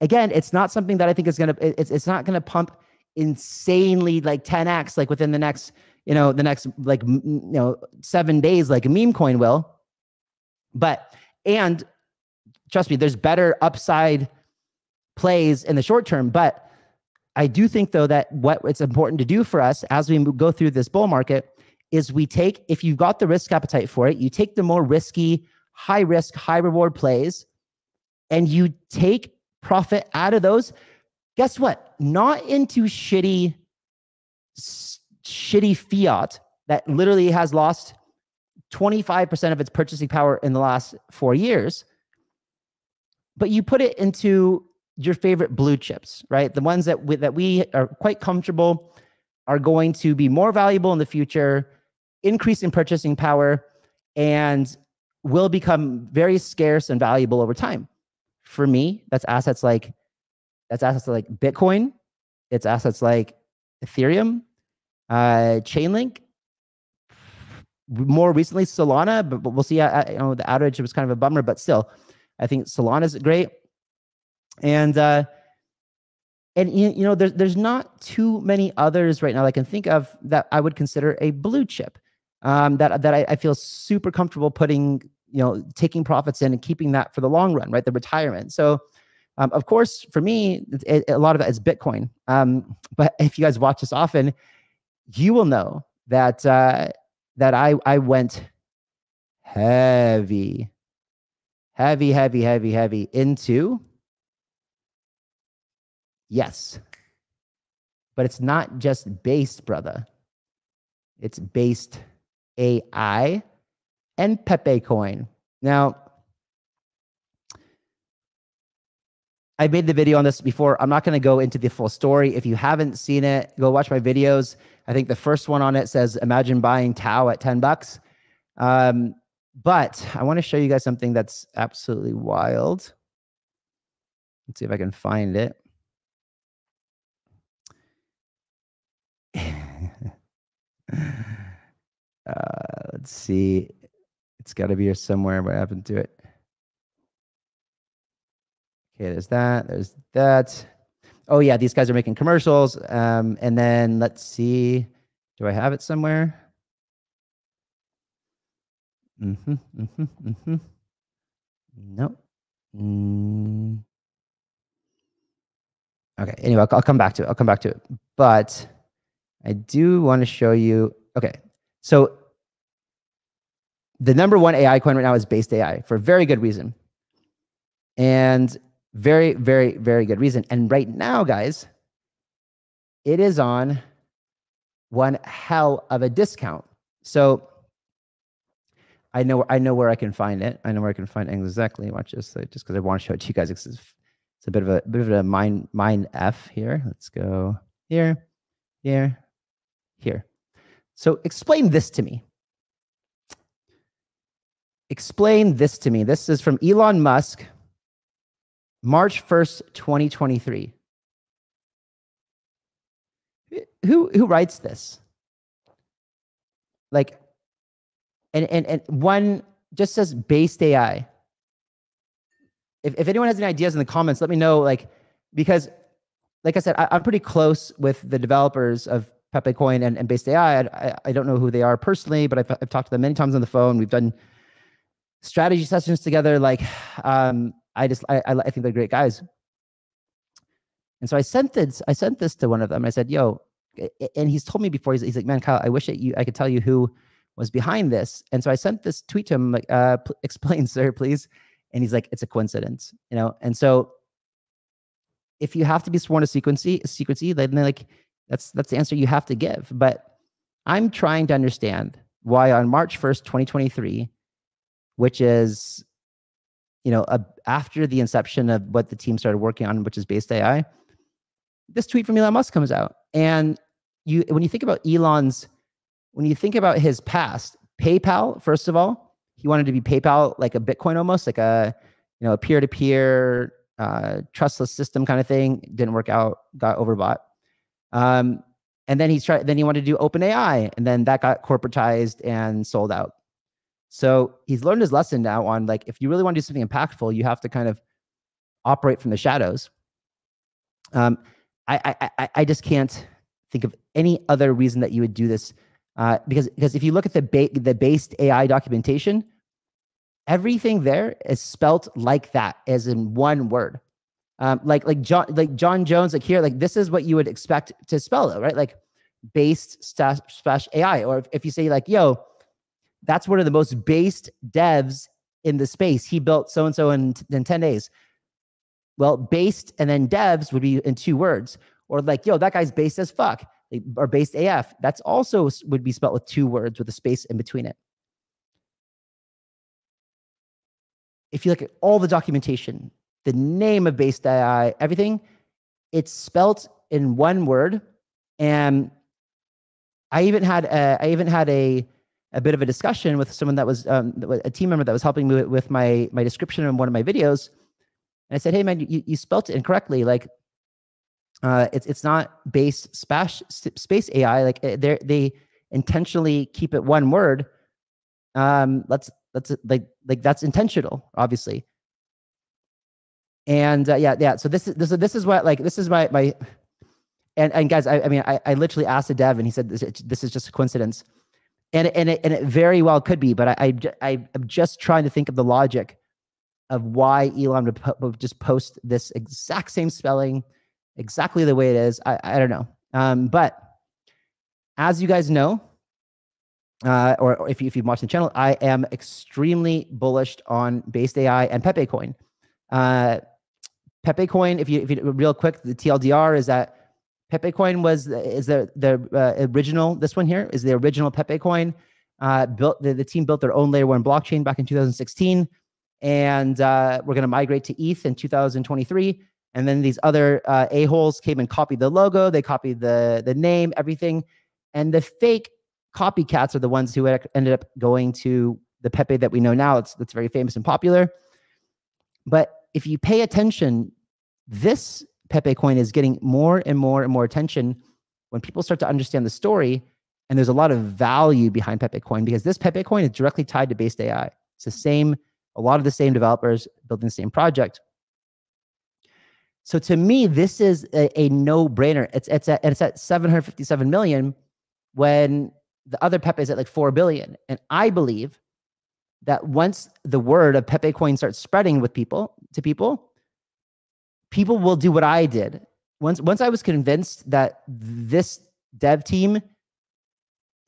again, it's not something that I think is gonna. It's it's not gonna pump insanely like 10x like within the next you know the next like you know seven days like a meme coin will but and trust me there's better upside plays in the short term but i do think though that what it's important to do for us as we go through this bull market is we take if you've got the risk appetite for it you take the more risky high risk high reward plays and you take profit out of those guess what? Not into shitty, shitty fiat that literally has lost 25% of its purchasing power in the last four years. But you put it into your favorite blue chips, right? The ones that we, that we are quite comfortable are going to be more valuable in the future, increase in purchasing power, and will become very scarce and valuable over time. For me, that's assets like that's assets like Bitcoin. It's assets like Ethereum, uh, Chainlink. More recently, Solana, but, but we'll see. Uh, you know, the outage was kind of a bummer, but still, I think Solana is great. And uh, and you, know, there's there's not too many others right now I can think of that I would consider a blue chip. Um, that that I, I feel super comfortable putting, you know, taking profits in and keeping that for the long run, right? The retirement. So um, of course, for me, it, a lot of it is Bitcoin. Um, but if you guys watch this often, you will know that uh, that I I went heavy, heavy, heavy, heavy, heavy into yes, but it's not just based, brother. It's based AI and Pepe Coin. Now, I made the video on this before. I'm not going to go into the full story. If you haven't seen it, go watch my videos. I think the first one on it says, "Imagine buying TAO at 10 bucks." Um, but I want to show you guys something that's absolutely wild. Let's see if I can find it. *laughs* uh, let's see. It's got to be here somewhere. What happened to it? Okay, there's that. There's that. Oh yeah, these guys are making commercials. Um, and then let's see. Do I have it somewhere? Mm-hmm. Mm-hmm. Mm-hmm. Nope. Mm. Okay. Anyway, I'll, I'll come back to it. I'll come back to it. But I do want to show you. Okay. So the number one AI coin right now is based AI for a very good reason. And very, very, very good reason. And right now, guys, it is on one hell of a discount. So I know I know where I can find it. I know where I can find it exactly. Watch this, just because I want to show it to you guys. It's, it's a bit of a, a bit of a mind mind f here. Let's go here, here, here. So explain this to me. Explain this to me. This is from Elon Musk March 1st, 2023. Who who writes this? Like and and and one just says based AI. If if anyone has any ideas in the comments, let me know. Like, because like I said, I, am pretty close with the developers of Pepe Coin and, and Based AI. I, I, don't know who they are personally, but I've, I've talked to them many times on the phone. We've done strategy sessions together. Like, um, I just I, I think they're great guys. And so I sent this I sent this to one of them. I said, "Yo, and he's told me before. He's, he's like, man, Kyle, I wish that you I could tell you who was behind this. And so I sent this tweet to him, like, uh, *laughs* explain, sir, please. And he's like, it's a coincidence, you know. And so if you have to be sworn to secrecy, secrecy, then like that's that's the answer you have to give. But I'm trying to understand why on March 1st, 2023, which is you know, after the inception of what the team started working on, which is based AI, this tweet from Elon Musk comes out. And you when you think about Elon's when you think about his past, PayPal, first of all, he wanted to be PayPal like a Bitcoin almost, like a you know, a peer-to-peer uh, trustless system kind of thing. Didn't work out, got overbought. Um, and then he's tried. Then he wanted to do OpenAI, and then that got corporatized and sold out. So he's learned his lesson now on like if you really want to do something impactful, you have to kind of operate from the shadows. Um, I I I just can't think of any other reason that you would do this uh, because because if you look at the ba- the based AI documentation, everything there is spelt like that, as in one word. Um, like like John like John Jones like here like this is what you would expect to spell it right? Like based slash AI or if, if you say like yo that's one of the most based devs in the space. He built so and so in in 10 days. Well based and then devs would be in two words. Or like yo that guy's based as fuck or based AF that's also would be spelled with two words with a space in between it. If you look at all the documentation, the name of based AI, everything, it's spelt in one word. And I even had a, I even had a a bit of a discussion with someone that was um, a team member that was helping me with my my description in one of my videos. And I said, "Hey man, you, you spelt it incorrectly. Like, uh, it's it's not base space space AI. Like eh, they intentionally keep it one word. Um, let's that's like like that's intentional, obviously. And uh, yeah, yeah. So this is this is this is what like this is my my and and guys, I, I mean, I, I literally asked a dev, and he said this, this is just a coincidence, and and it, and it very well could be, but I, I I am just trying to think of the logic of why Elon would, po- would just post this exact same spelling, exactly the way it is. I I don't know, um, but as you guys know, uh, or, or if, you, if you've watched the channel, I am extremely bullish on based AI and Pepe Coin. Uh, Pepe Coin, if you, if you real quick, the TLDR is that Pepe Coin was is the the uh, original. This one here is the original Pepe Coin. Uh, built the, the team built their own layer one blockchain back in 2016, and uh, we're going to migrate to ETH in 2023. And then these other uh, a holes came and copied the logo. They copied the the name, everything, and the fake copycats are the ones who ended up going to the Pepe that we know now. It's that's very famous and popular. But if you pay attention, this Pepe coin is getting more and more and more attention when people start to understand the story. And there's a lot of value behind Pepe coin because this Pepe coin is directly tied to based AI. It's the same, a lot of the same developers building the same project. So to me, this is a, a no-brainer. It's it's at it's at 757 million when the other Pepe is at like 4 billion. And I believe that once the word of Pepe coin starts spreading with people to people, people will do what I did. Once once I was convinced that this dev team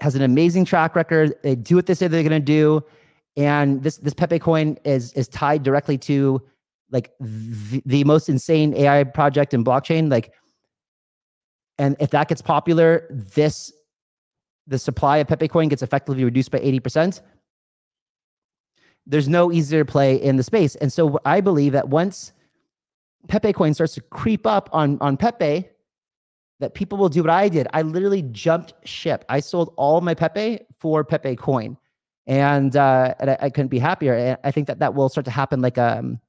has an amazing track record, they do what they say they're gonna do, and this this Pepe coin is is tied directly to like the, the most insane AI project in blockchain. Like, and if that gets popular, this the supply of Pepe coin gets effectively reduced by 80%, there's no easier play in the space. And so I believe that once Pepe coin starts to creep up on, on Pepe, that people will do what I did. I literally jumped ship. I sold all my Pepe for Pepe coin. And, uh, and I, I, couldn't be happier. And I think that that will start to happen like um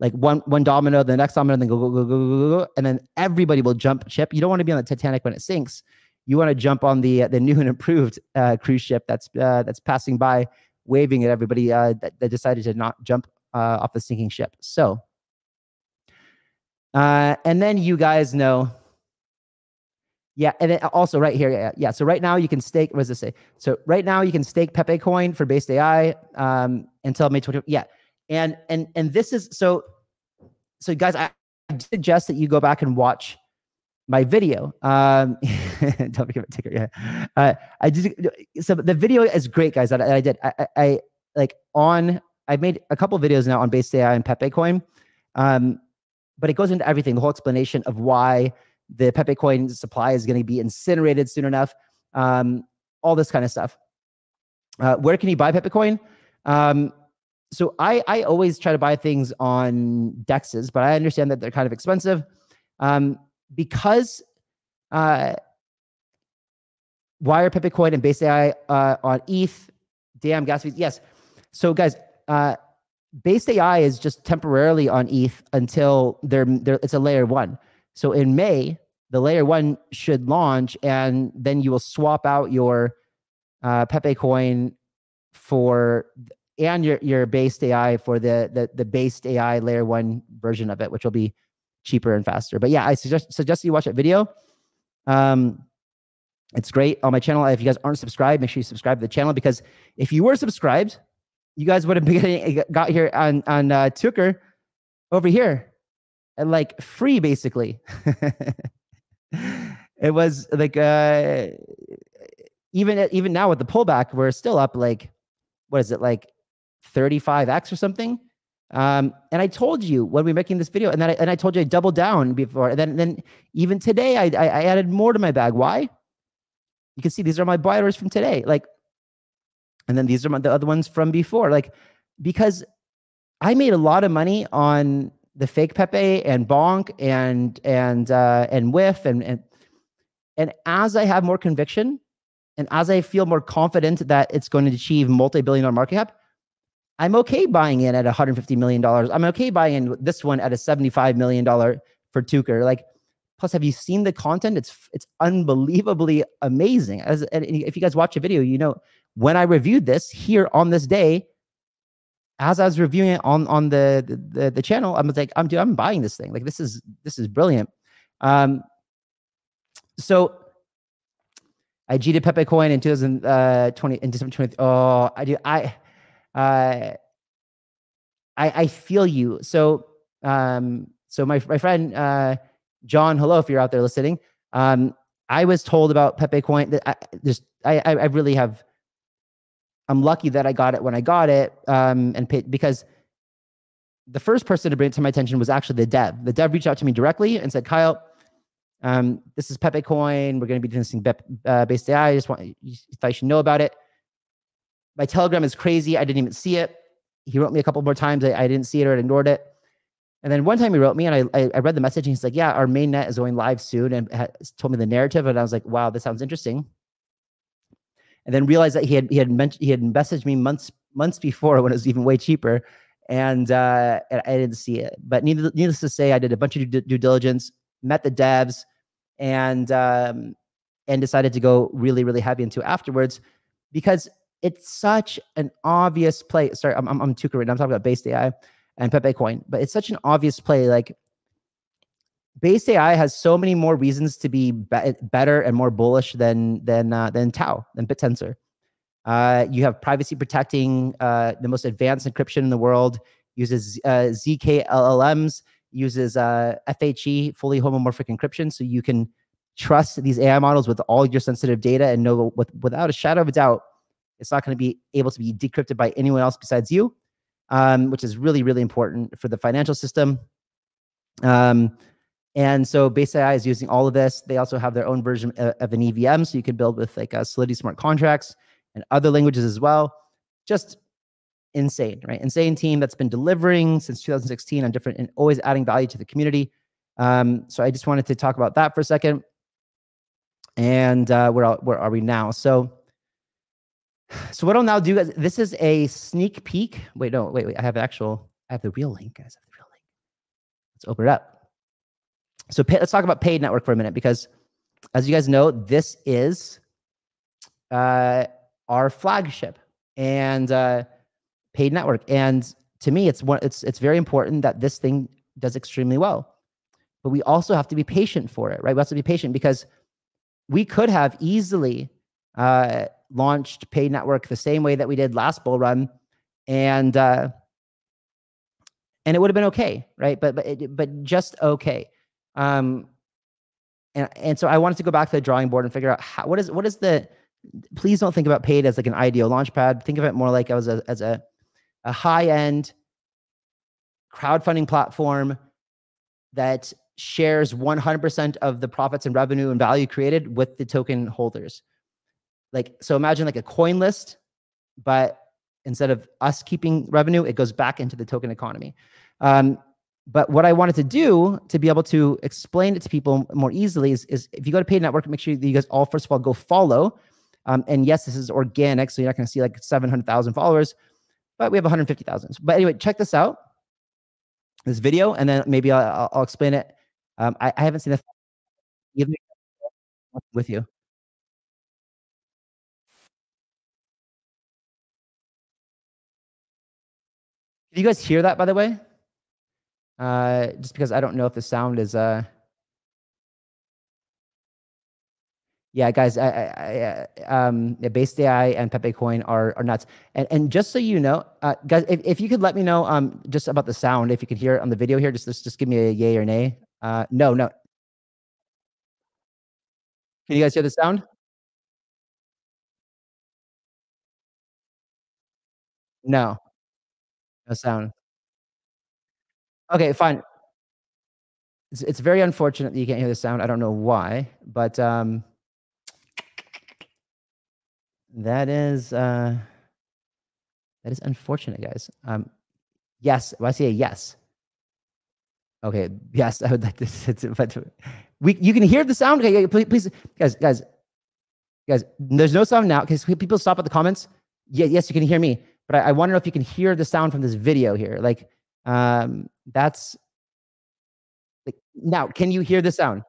like one one domino, the next domino, and then go go go go go go, and then everybody will jump ship. You don't want to be on the Titanic when it sinks you want to jump on the the new and improved uh, cruise ship that's uh, that's passing by, waving at everybody uh, that, that decided to not jump uh, off the sinking ship. So, uh, and then you guys know. Yeah, and then also right here, yeah, yeah. So right now you can stake. What does it say? So right now you can stake Pepe Coin for Based AI um, until May 20. Yeah, and and and this is so. So guys, I suggest that you go back and watch my video. Um, *laughs* don't forget my ticker. Yeah, uh, I just so the video is great, guys. That I, I did. I, I, I, like on. I've made a couple videos now on Base AI and Pepe Coin, um, but it goes into everything. The whole explanation of why the Pepe Coin supply is going to be incinerated soon enough. Um, all this kind of stuff. Uh, where can you buy Pepe Coin? Um, so I I always try to buy things on dexes, but I understand that they're kind of expensive. Um, because uh, why are Pepe Coin and Base AI uh, on ETH? Damn gas fees. Yes. So guys, uh, Base AI is just temporarily on ETH until they're, they're it's a layer one. So in May, the layer one should launch, and then you will swap out your uh, Pepe Coin for and your your based AI for the the the based AI layer one version of it, which will be cheaper and faster. But yeah, I suggest suggest you watch that video. Um, it's great on my channel. If you guys aren't subscribed, make sure you subscribe to the channel because if you were subscribed, you guys would have *laughs* been getting, got here on on uh, Tooker over here, and like free basically. *laughs* it was like uh, even even now with the pullback, we're still up like what is it like 35x or something um, and I told you when we were making this video, and then I, and I told you I doubled down before. And then, then even today, I, I, I added more to my bag. Why? You can see these are my buyers from today. Like, and then these are the other ones from before. Like, because I made a lot of money on the fake Pepe and Bonk and and uh, and WIF and and and as I have more conviction, and as I feel more confident that it's going to achieve multi-billion dollar market cap, I'm okay buying in at 150 million dollars. I'm okay buying in this one at a 75 million dollar for Tooker. Like, plus, have you seen the content? It's it's unbelievably amazing. As if you guys watch a video, you know when I reviewed this here on this day, as I was reviewing it on on the the, the channel, I was like, I'm dude, I'm buying this thing. Like, this is this is brilliant. Um, so I G'd Pepe Coin in 2020 uh, in December 20. Oh, I do. I uh, I, I feel you. So, um, so my, my friend, uh, John, hello, if you're out there listening. Um, I was told about Pepe Coin that I just, I, I really have, I'm lucky that I got it when I got it. Um, and because the first person to bring it to my attention was actually the dev. The dev reached out to me directly and said, Kyle, um, this is Pepe Coin. We're going to be doing something uh, based AI. I just want, you thought you should know about it. My Telegram is crazy. I didn't even see it. He wrote me a couple more times. I, I didn't see it or I ignored it. And then one time he wrote me and I, I, I read the message and he's like, yeah, our main net is going live soon and told me the narrative. And I was like, wow, this sounds interesting. And then realized that he had, he had he had messaged me months, months before when it was even way cheaper. And, uh, and I didn't see it, but needless, needless to say, I did a bunch of due, due diligence, met the devs and, um, and decided to go really, really heavy into afterwards because it's such an obvious play. Sorry, I'm, I'm, I'm too correct. I'm talking about base AI and Pepe Coin, but it's such an obvious play. Like base AI has so many more reasons to be, be better and more bullish than than uh, than TAO than BitTensor. Uh, you have privacy protecting uh, the most advanced encryption in the world. Uses uh, zk LLMs. Uses uh, FHE, fully homomorphic encryption, so you can trust these AI models with all your sensitive data and know with, without a shadow of a doubt it's not going to be able to be decrypted by anyone else besides you, um, which is really, really important for the financial system. Um, and so Base AI is using all of this. They also have their own version of an EVM, so you can build with like a Solidity smart contracts and other languages as well. Just insane, right? Insane team that's been delivering since 2016 on different and always adding value to the community. Um, so I just wanted to talk about that for a second. And uh, where where are we now? So so what I'll now do is this is a sneak peek. Wait, no, wait, wait. I have actual, I have the real link, guys. I have the real link. Let's open it up. So pay, let's talk about paid network for a minute because as you guys know, this is uh, our flagship and uh, paid network. And to me, it's one, it's it's very important that this thing does extremely well. But we also have to be patient for it, right? We have to be patient because we could have easily uh, launched paid network the same way that we did last bull run, and uh, and it would have been okay, right? But but it, but just okay. Um, and and so I wanted to go back to the drawing board and figure out how, what is what is the. Please don't think about paid as like an IDO launchpad. Think of it more like as a as a a high end crowdfunding platform that shares 100% of the profits and revenue and value created with the token holders. Like, so imagine like a CoinList, but instead of us keeping revenue, it goes back into the token economy. Um, but what I wanted to do to be able to explain it to people more easily is, is if you go to Paid Network, make sure that you guys all, first of all, go follow. Um, and yes, this is organic, so you're not going to see like 700,000 followers, but we have 150,000. But anyway, check this out, this video, and then maybe I'll, I'll explain it. Um, I, I, haven't seen the with you. Did you guys hear that, by the way? Uh, just because I don't know if the sound is uh, yeah, guys, I, I, I um, Based AI and Pepe Coin are are nuts. And and just so you know, uh, guys, if, if you could let me know um just about the sound, if you could hear it on the video here, just just, just give me a yay or nay. Uh, no, no. Can you guys hear the sound? No. No sound. Okay, fine. It's it's very unfortunate that you can't hear the sound. I don't know why, but um that is uh that is unfortunate, guys. Um yes, well, I say a yes. Okay, yes, *laughs* I would like to but we you can hear the sound. Okay, please, please guys, guys, guys, there's no sound now because people stop at the comments. Yeah, yes, you can hear me, but I, I want to know if you can hear the sound from this video here. Like, um, that's like now. Can you hear the sound?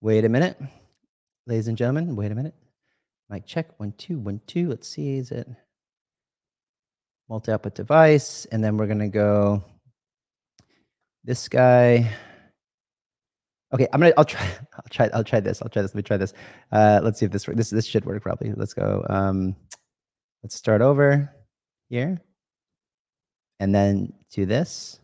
Wait a minute, ladies and gentlemen. Wait a minute. Mic check. One, two, one, two. Let's see. Is it multi-output device? And then we're going to go this guy. Okay, I'm gonna. I'll try. *laughs* I'll try. I'll try this. I'll try this. Let me try this. Uh, let's see if this this this should work probably. Let's go. Um, let's start over here, and then do this.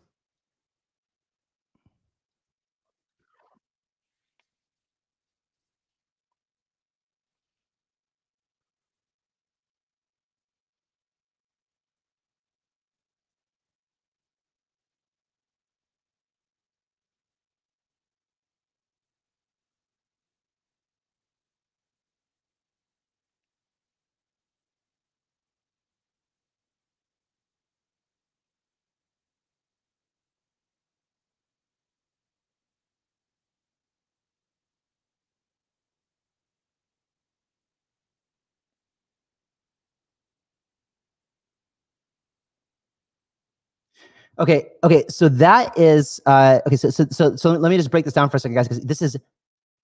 Okay. Okay. So that is uh, okay. So so so so let me just break this down for a second, guys, because this is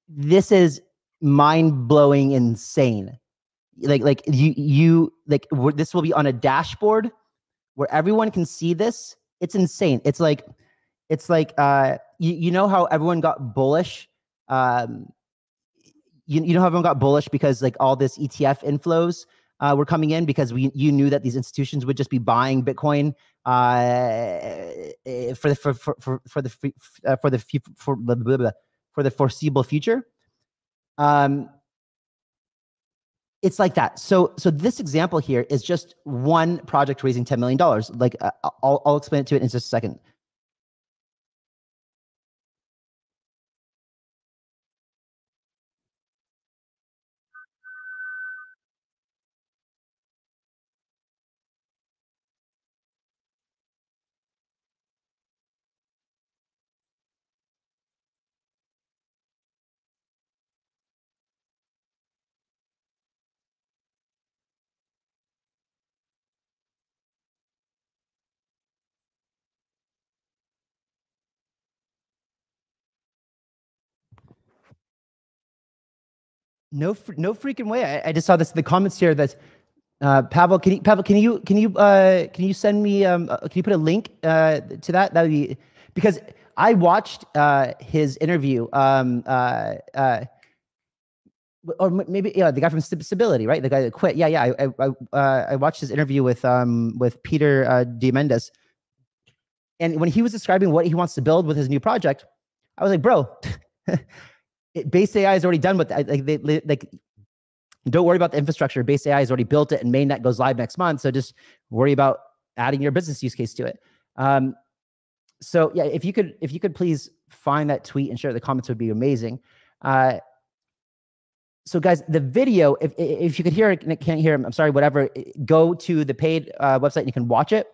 this is mind blowing, insane. Like like you you like this will be on a dashboard where everyone can see this. It's insane. It's like it's like uh you, you know how everyone got bullish um you, you know how everyone got bullish because like all this ETF inflows uh, were coming in because we you knew that these institutions would just be buying Bitcoin uh, eh, for the for for for, the uh, for the for blah, for the foreseeable future. Um, it's like that. So so this example here is just one project raising ten million dollars. Like uh, I'll I'll explain it to it in just a second. No, no freaking way. I, I, just saw this in the comments here that Uh, Pavel, can you Pavel, can you can you uh, can you send me um, uh, can you put a link uh, to that? That would be because I watched uh, his interview. Um, uh, uh, or maybe yeah, the guy from Stability, right? The guy that quit. Yeah, yeah. I I, uh, I watched his interview with um with Peter uh, Diamandis, and when he was describing what he wants to build with his new project, I was like, bro, *laughs* base AI is already done with that. Like they, like don't worry about the infrastructure. Base AI has already built it, and mainnet goes live next month. So just worry about adding your business use case to it. Um, so yeah, if you could if you could please find that tweet and share the comments would be amazing. Uh, so guys, the video, if if you could hear it, can't hear I'm sorry, whatever, go to the paid uh, website and you can watch it.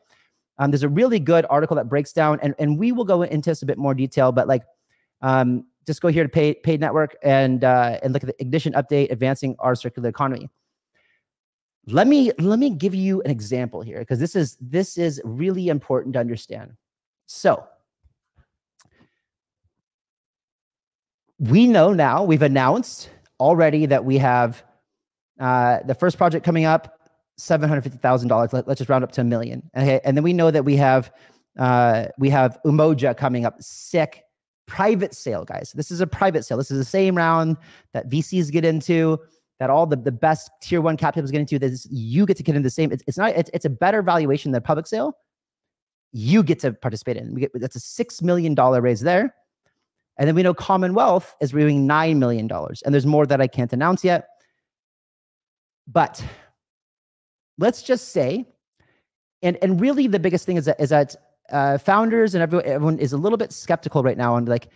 Um, there's a really good article that breaks down, and, and we will go into this a bit more detail, but like, um, just go here to paid paid network and uh, and look at the ignition update, advancing our circular economy. Let me let me give you an example here because this is this is really important to understand. So we know now we've announced already that we have uh, the first project coming up, seven hundred fifty thousand dollars. Let, us just round up to a million. Okay, and then we know that we have uh, we have Umoja coming up, sick private sale, guys. This is a private sale. This is the same round that VCs get into. That all the, the best tier one cap tables get into. This you get to get into the same. It's, it's not. It's, it's a better valuation than public sale. You get to participate in. We get that's a six million dollar raise there. And then we know Commonwealth is raising $9 million. And there's more that I can't announce yet. But let's just say, and, and really the biggest thing is that, is that uh, founders and everyone, everyone is a little bit skeptical right now on like,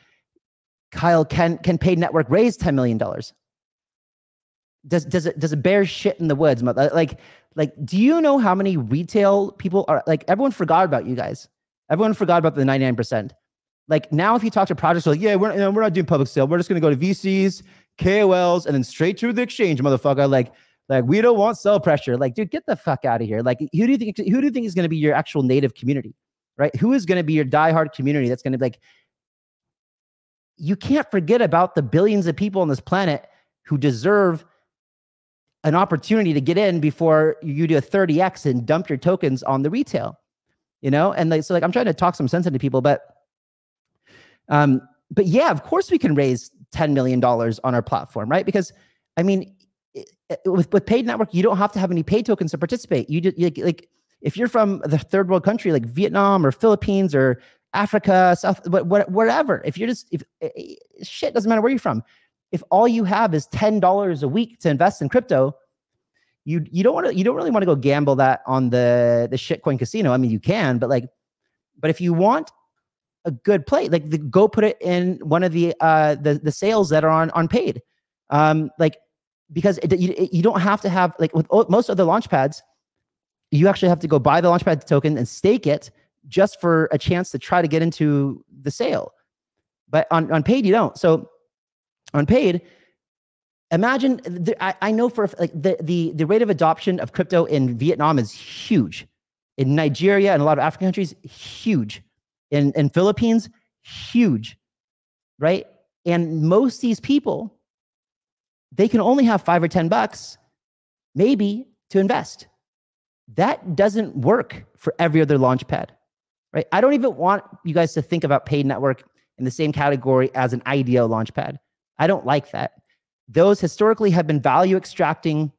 Kyle, can, can Paid Network raise $10 million? Does, does it does it bear shit in the woods? Like like do you know how many retail people are like everyone forgot about you guys. Everyone forgot about the 99%. Like now, if you talk to projects, like, yeah, we're, you know, we're not doing public sale. We're just going to go to VCs, KOLs, and then straight to the exchange, motherfucker. Like, like we don't want sell pressure. Like, dude, get the fuck out of here. Like, who do you think? Who do you think is going to be your actual native community, right? Who is going to be your diehard community? That's going to be like. You can't forget about the billions of people on this planet who deserve an opportunity to get in before you do a 30x and dump your tokens on the retail, you know. And like, so, like, I'm trying to talk some sense into people, but um, but yeah, of course we can raise $10 million on our platform, right? Because I mean, with, with paid network, you don't have to have any paid tokens to participate. You just like, if you're from the third world country like Vietnam or Philippines or Africa, South, what, whatever, if you're just, if eh, eh, shit doesn't matter where you're from, if all you have is $10 a week to invest in crypto, you you don't want to you don't really want to go gamble that on the the shitcoin casino. I mean, you can, but like, but if you want a good play. Like the, go put it in one of the uh the the sales that are on on paid. Um, like because it, you, it, you don't have to have like with most other launch pads, you actually have to go buy the launchpad token and stake it just for a chance to try to get into the sale. But on, on paid, you don't. So on paid, imagine the, I, I know for like the, the the rate of adoption of crypto in Vietnam is huge. In Nigeria and a lot of African countries, huge in, in Philippines, huge, right? And most these people, they can only have five or 10 bucks, maybe, to invest. That doesn't work for every other launch pad, right? I don't even want you guys to think about paid network in the same category as an IDO launch pad. I don't like that. Those historically have been value extracting.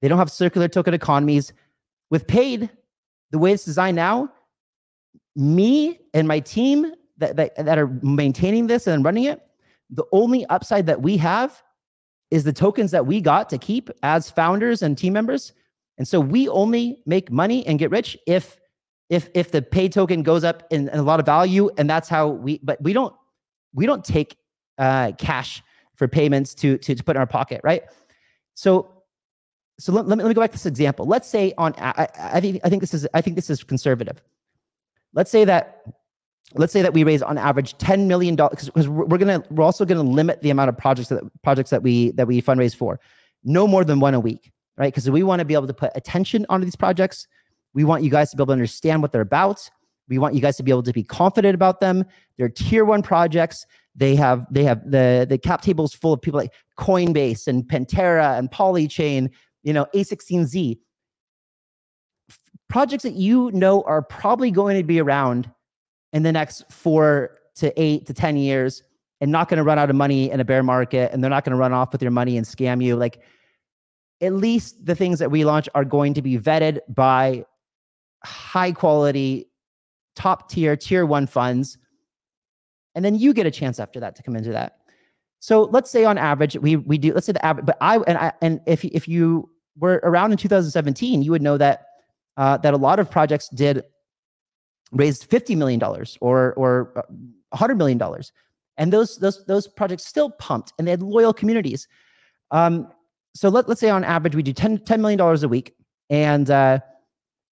They don't have circular token economies. With paid, the way it's designed now, me and my team that, that, that are maintaining this and running it, the only upside that we have is the tokens that we got to keep as founders and team members. And so we only make money and get rich if if if the pay token goes up in, in a lot of value, and that's how we. But we don't we don't take uh, cash for payments to, to to put in our pocket, right? So so let, let, me, let me go back to this example. Let's say on I, I think I think this is I think this is conservative let's say that let's say that we raise on average $10 million because we're gonna we're also gonna limit the amount of projects that projects that we that we fundraise for no more than one a week right? Because we want to be able to put attention onto these projects. We want you guys to be able to understand what they're about. We want you guys to be able to be confident about them. They're tier one projects. They have they have the the cap tables full of people like coinbase and pantera and polychain you know a16z projects that you know are probably going to be around in the next four to eight to 10 years and not going to run out of money in a bear market and they're not going to run off with your money and scam you. Like, at least the things that we launch are going to be vetted by high quality, top tier, tier one funds. And then you get a chance after that to come into that. So let's say on average, we we do, let's say the average, but I and I and if if you were around in 2017, you would know that uh, that a lot of projects did raise 50 million dollars or or 100 uh, million dollars and those those those projects still pumped and they had loyal communities um, so let, let's say on average we do 10, $10 million a week and uh,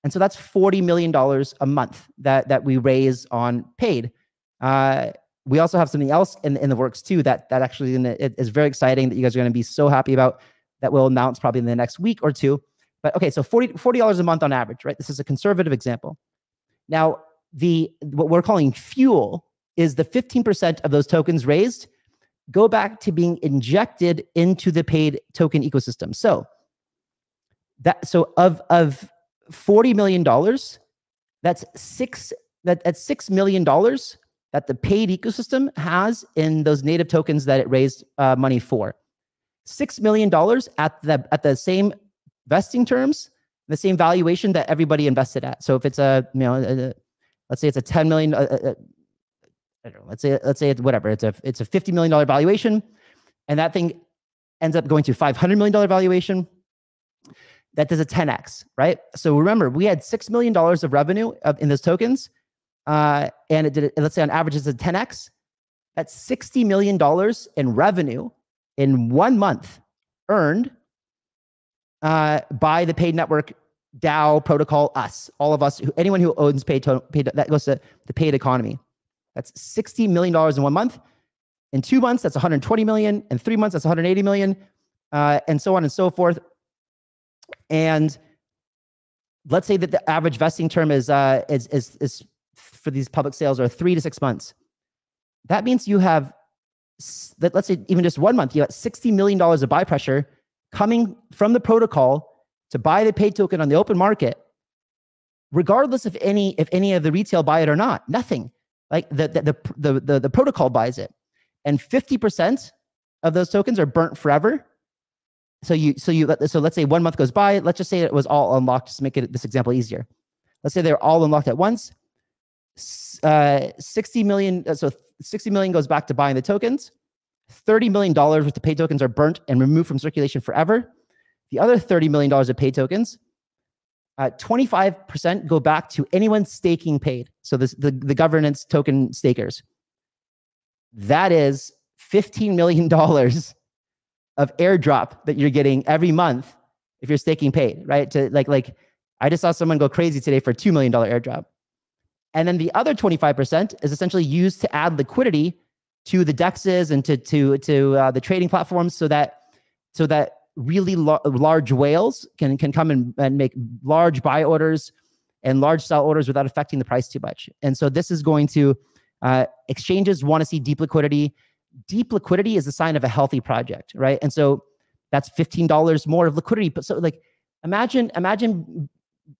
and so that's 40 million dollars a month that that we raise on paid. Uh, we also have something else in, in the works too that that actually is very exciting that you guys are going to be so happy about that we'll announce probably in the next week or two. But okay so 40 $40 a month on average right? This is a conservative example. Now the what we're calling fuel is the 15% of those tokens raised go back to being injected into the paid token ecosystem. So that so of of 40 million dollars, that's six that that's six million dollars that the paid ecosystem has in those native tokens that it raised uh, money for. Six million dollars at the at the same vesting terms, the same valuation that everybody invested at. So if it's a you know a, let's say it's a 10 million I don't know, let's say let's say it's whatever. It's a it's a $50 million valuation, and that thing ends up going to $500 million valuation. That does a 10x, right? So remember, we had $6 million of revenue of, in those tokens. Uh, and it did, let's say on average, it's a 10x. That's $60 million in revenue in one month earned uh, by the paid network DAO protocol, us, all of us, anyone who owns paid, paid that goes to the paid economy. That's $60 million in one month. In two months, that's 120 million. In three months, that's 180 million, uh, and so on and so forth. And let's say that the average vesting term is, uh, is, is, is for these public sales are three to six months. That means you have, let's say even just one month, you got $60 million of buy pressure coming from the protocol to buy the paid token on the open market, regardless of any, if any of the retail buy it or not, nothing. Like the the the the, the protocol buys it, and fifty percent of those tokens are burnt forever. So you so you so let's say one month goes by. Let's just say it was all unlocked. Just make it this example easier. Let's say they're all unlocked at once. Uh, 60 million. Uh, so 60 million goes back to buying the tokens. $30 million worth of paid tokens are burnt and removed from circulation forever. The other $30 million of paid tokens uh, 25% go back to anyone staking paid. So this, the, the governance token stakers. That is $15 million *laughs* of airdrop that you're getting every month if you're staking paid, right? To like, like I just saw someone go crazy today for $2 million airdrop. And then the other 25% is essentially used to add liquidity to the dexes and to to to uh, the trading platforms so that so that really lo- large whales can can come and, and make large buy orders and large sell orders without affecting the price too much. And so this is going to uh, exchanges want to see deep liquidity. Deep liquidity is a sign of a healthy project, right? And so that's fifteen dollars more of liquidity. But so like imagine imagine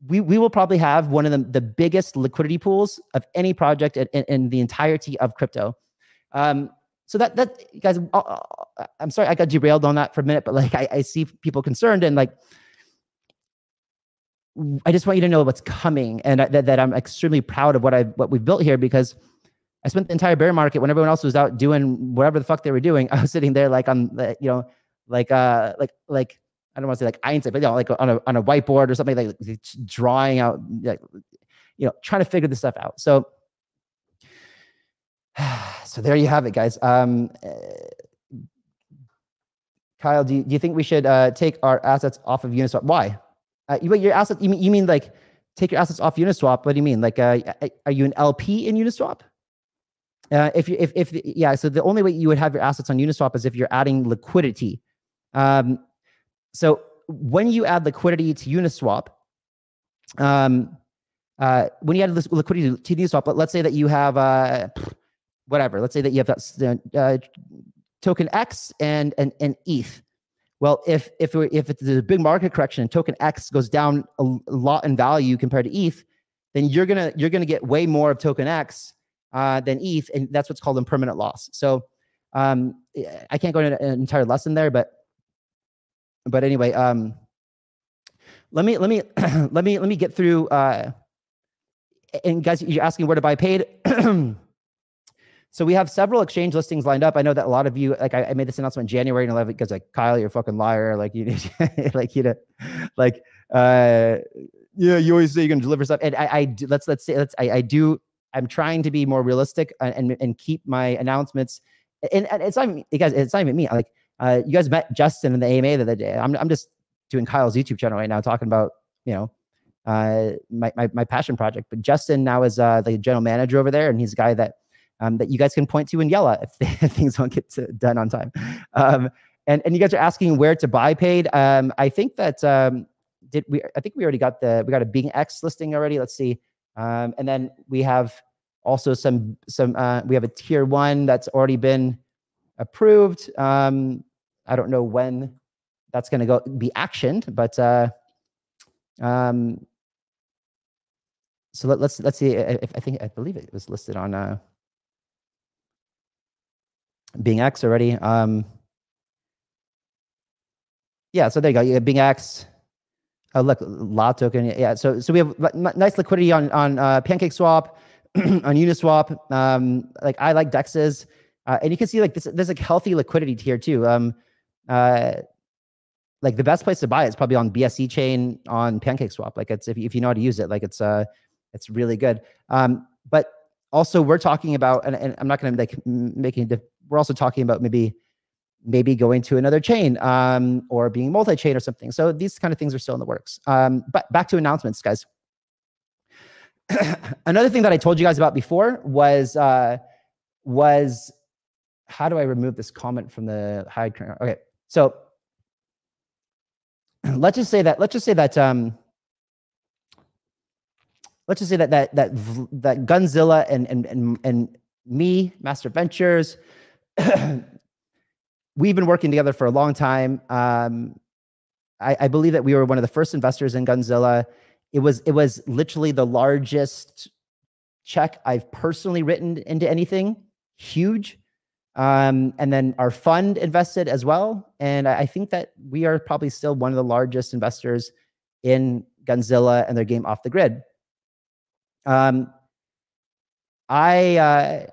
we we will probably have one of the, the biggest liquidity pools of any project in, in, in the entirety of crypto. Um, so that that guys uh, uh, i'm sorry i got derailed on that for a minute but like I, I see people concerned and like i just want you to know what's coming and that, that i'm extremely proud of what i what we've built here because i spent the entire bear market when everyone else was out doing whatever the fuck they were doing. *laughs* I was sitting there like on the you know like uh like like i don't want to say like Einstein, but you know like on a on a whiteboard or something like, like drawing out like you know trying to figure this stuff out. So *sighs* so there you have it, guys. Um, uh, Kyle, do you, do you think we should uh, take our assets off of Uniswap? Why? Uh, you, your assets? You mean, you mean like take your assets off Uniswap? What do you mean? Like, uh, are you an LP in Uniswap? Uh, if you, if, if, yeah, so the only way you would have your assets on Uniswap is if you're adding liquidity. Um, so when you add liquidity to Uniswap, um, uh, when you add liquidity to Uniswap, but let's say that you have, uh, whatever. Let's say that you have that uh, token X and, and, and ETH. Well, if if if it's a big market correction and token X goes down a, a lot in value compared to ETH, then you're gonna you're gonna get way more of token X uh, than ETH, and that's what's called impermanent loss. So um, I can't go into an entire lesson there, but but anyway, um, let me let me *clears throat* let me let me get through. Uh, and guys, you're asking where to buy paid. *clears throat* so we have several exchange listings lined up. I know that a lot of you, like I, I made this announcement January 11th because like Kyle, you're a fucking liar. Like you, need, *laughs* like you know, like uh, yeah, you always say you're gonna deliver stuff. And I, I let's let's say let's I, I do. I'm trying to be more realistic and and, and keep my announcements. And, and it's not even, guys. It's not even me. Like uh, you guys met Justin in the AMA the other day. I'm I'm just doing Kyle's YouTube channel right now, talking about you know uh, my, my, my passion project. But Justin now is uh, the general manager over there, and he's a guy that um, that you guys can point to and yell at if, things don't get to, done on time. Um, and and you guys are asking where to buy paid. Um, I think that um, did we? I think we already got the we got a BingX listing already. Let's see, um, and then we have also some some uh, we have a tier one that's already been approved. Um, I don't know when that's going to go be actioned, but uh, um, so let, us let's, let's see if I think I believe it was listed on uh, BingX already. Um, yeah, so there you go. You have BingX. Oh, look, law token. Yeah, so so we have nice liquidity on on uh, Pancake Swap, *clears throat* on Uniswap. Um, like I like Dexes, uh, and you can see like this. There's like healthy liquidity here too. Um, uh, like the best place to buy it is probably on BSC chain on Pancake Swap. Like it's if if you know how to use it, like it's uh it's really good. Um, but also we're talking about, and, and I'm not going to like making. We're also talking about maybe maybe going to another chain um, or being multi-chain or something. So these kind of things are still in the works. Um, but back to announcements, guys. *coughs* Another thing that I told you guys about before was uh, was how do I remove this comment from the hide? Okay, so *coughs* let's just say that let's just say that um, let's just say that that that that Gunzilla and and and, and me, Master Ventures, *clears throat* we've been working together for a long time. Um, I, I believe that we were one of the first investors in Gunzilla. It was it was literally the largest check I've personally written into anything. Huge. Um, and then our fund invested as well. And I think that we are probably still one of the largest investors in Gunzilla and their game off the grid. Um, I, uh,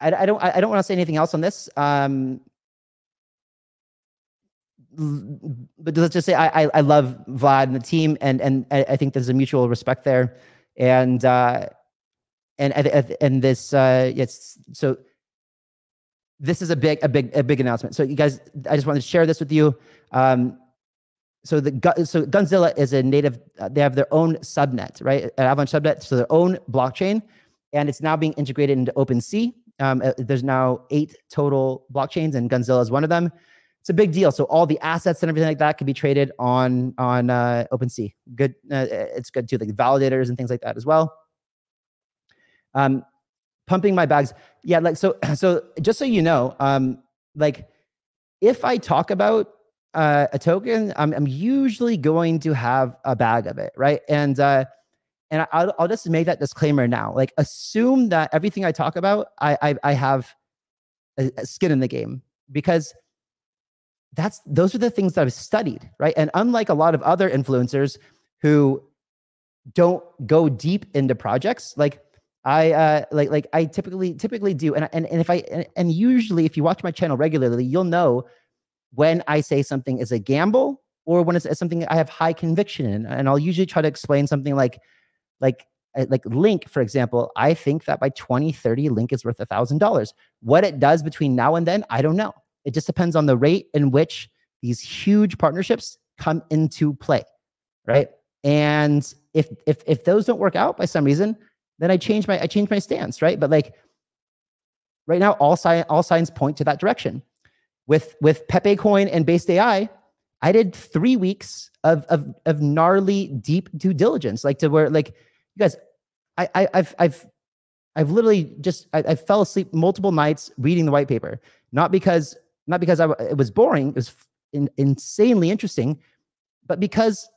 I, I don't I don't want to say anything else on this. Um, but let's just say I, I, I love Vlad and the team, and and I think there's a mutual respect there, and uh, and and this uh, yes so this is a big, a big, a big announcement. So you guys, I just wanted to share this with you. Um, so the so Gunzilla is a native. Uh, they have their own subnet, right? An Avalanche subnet, so their own blockchain, and it's now being integrated into OpenSea. Um, uh, there's now eight total blockchains, and Gunzilla is one of them. It's a big deal. So all the assets and everything like that can be traded on on uh, OpenSea. Good. Uh, it's good too, like validators and things like that as well. Um, pumping my bags. Yeah, like so. *clears throat* So just so you know, um, like if I talk about uh, a token, I'm, I'm usually going to have a bag of it, right? And uh, and I'll, I'll just make that disclaimer now. Like, assume that everything I talk about, I I, I have a, a skin in the game because that's those are the things that I've studied, right? And unlike a lot of other influencers who don't go deep into projects, like I uh like like I typically typically do and and and if I and, and usually if you watch my channel regularly you'll know when I say something is a gamble or when it's something I have high conviction in and I'll usually try to explain something like like uh, like link for example I think that by 2030 link is worth a thousand dollars what it does between now and then I don't know it just depends on the rate in which these huge partnerships come into play right and if if if those don't work out by some reason then I change my I change my stance, right? But like right now, all sign all signs point to that direction. With with Pepe Coin and Based AI, I did three weeks of of of gnarly deep due diligence, like to where like you guys, I, I I've I've I've literally just I, I fell asleep multiple nights reading the white paper, not because not because I it was boring, it was in, insanely interesting. But because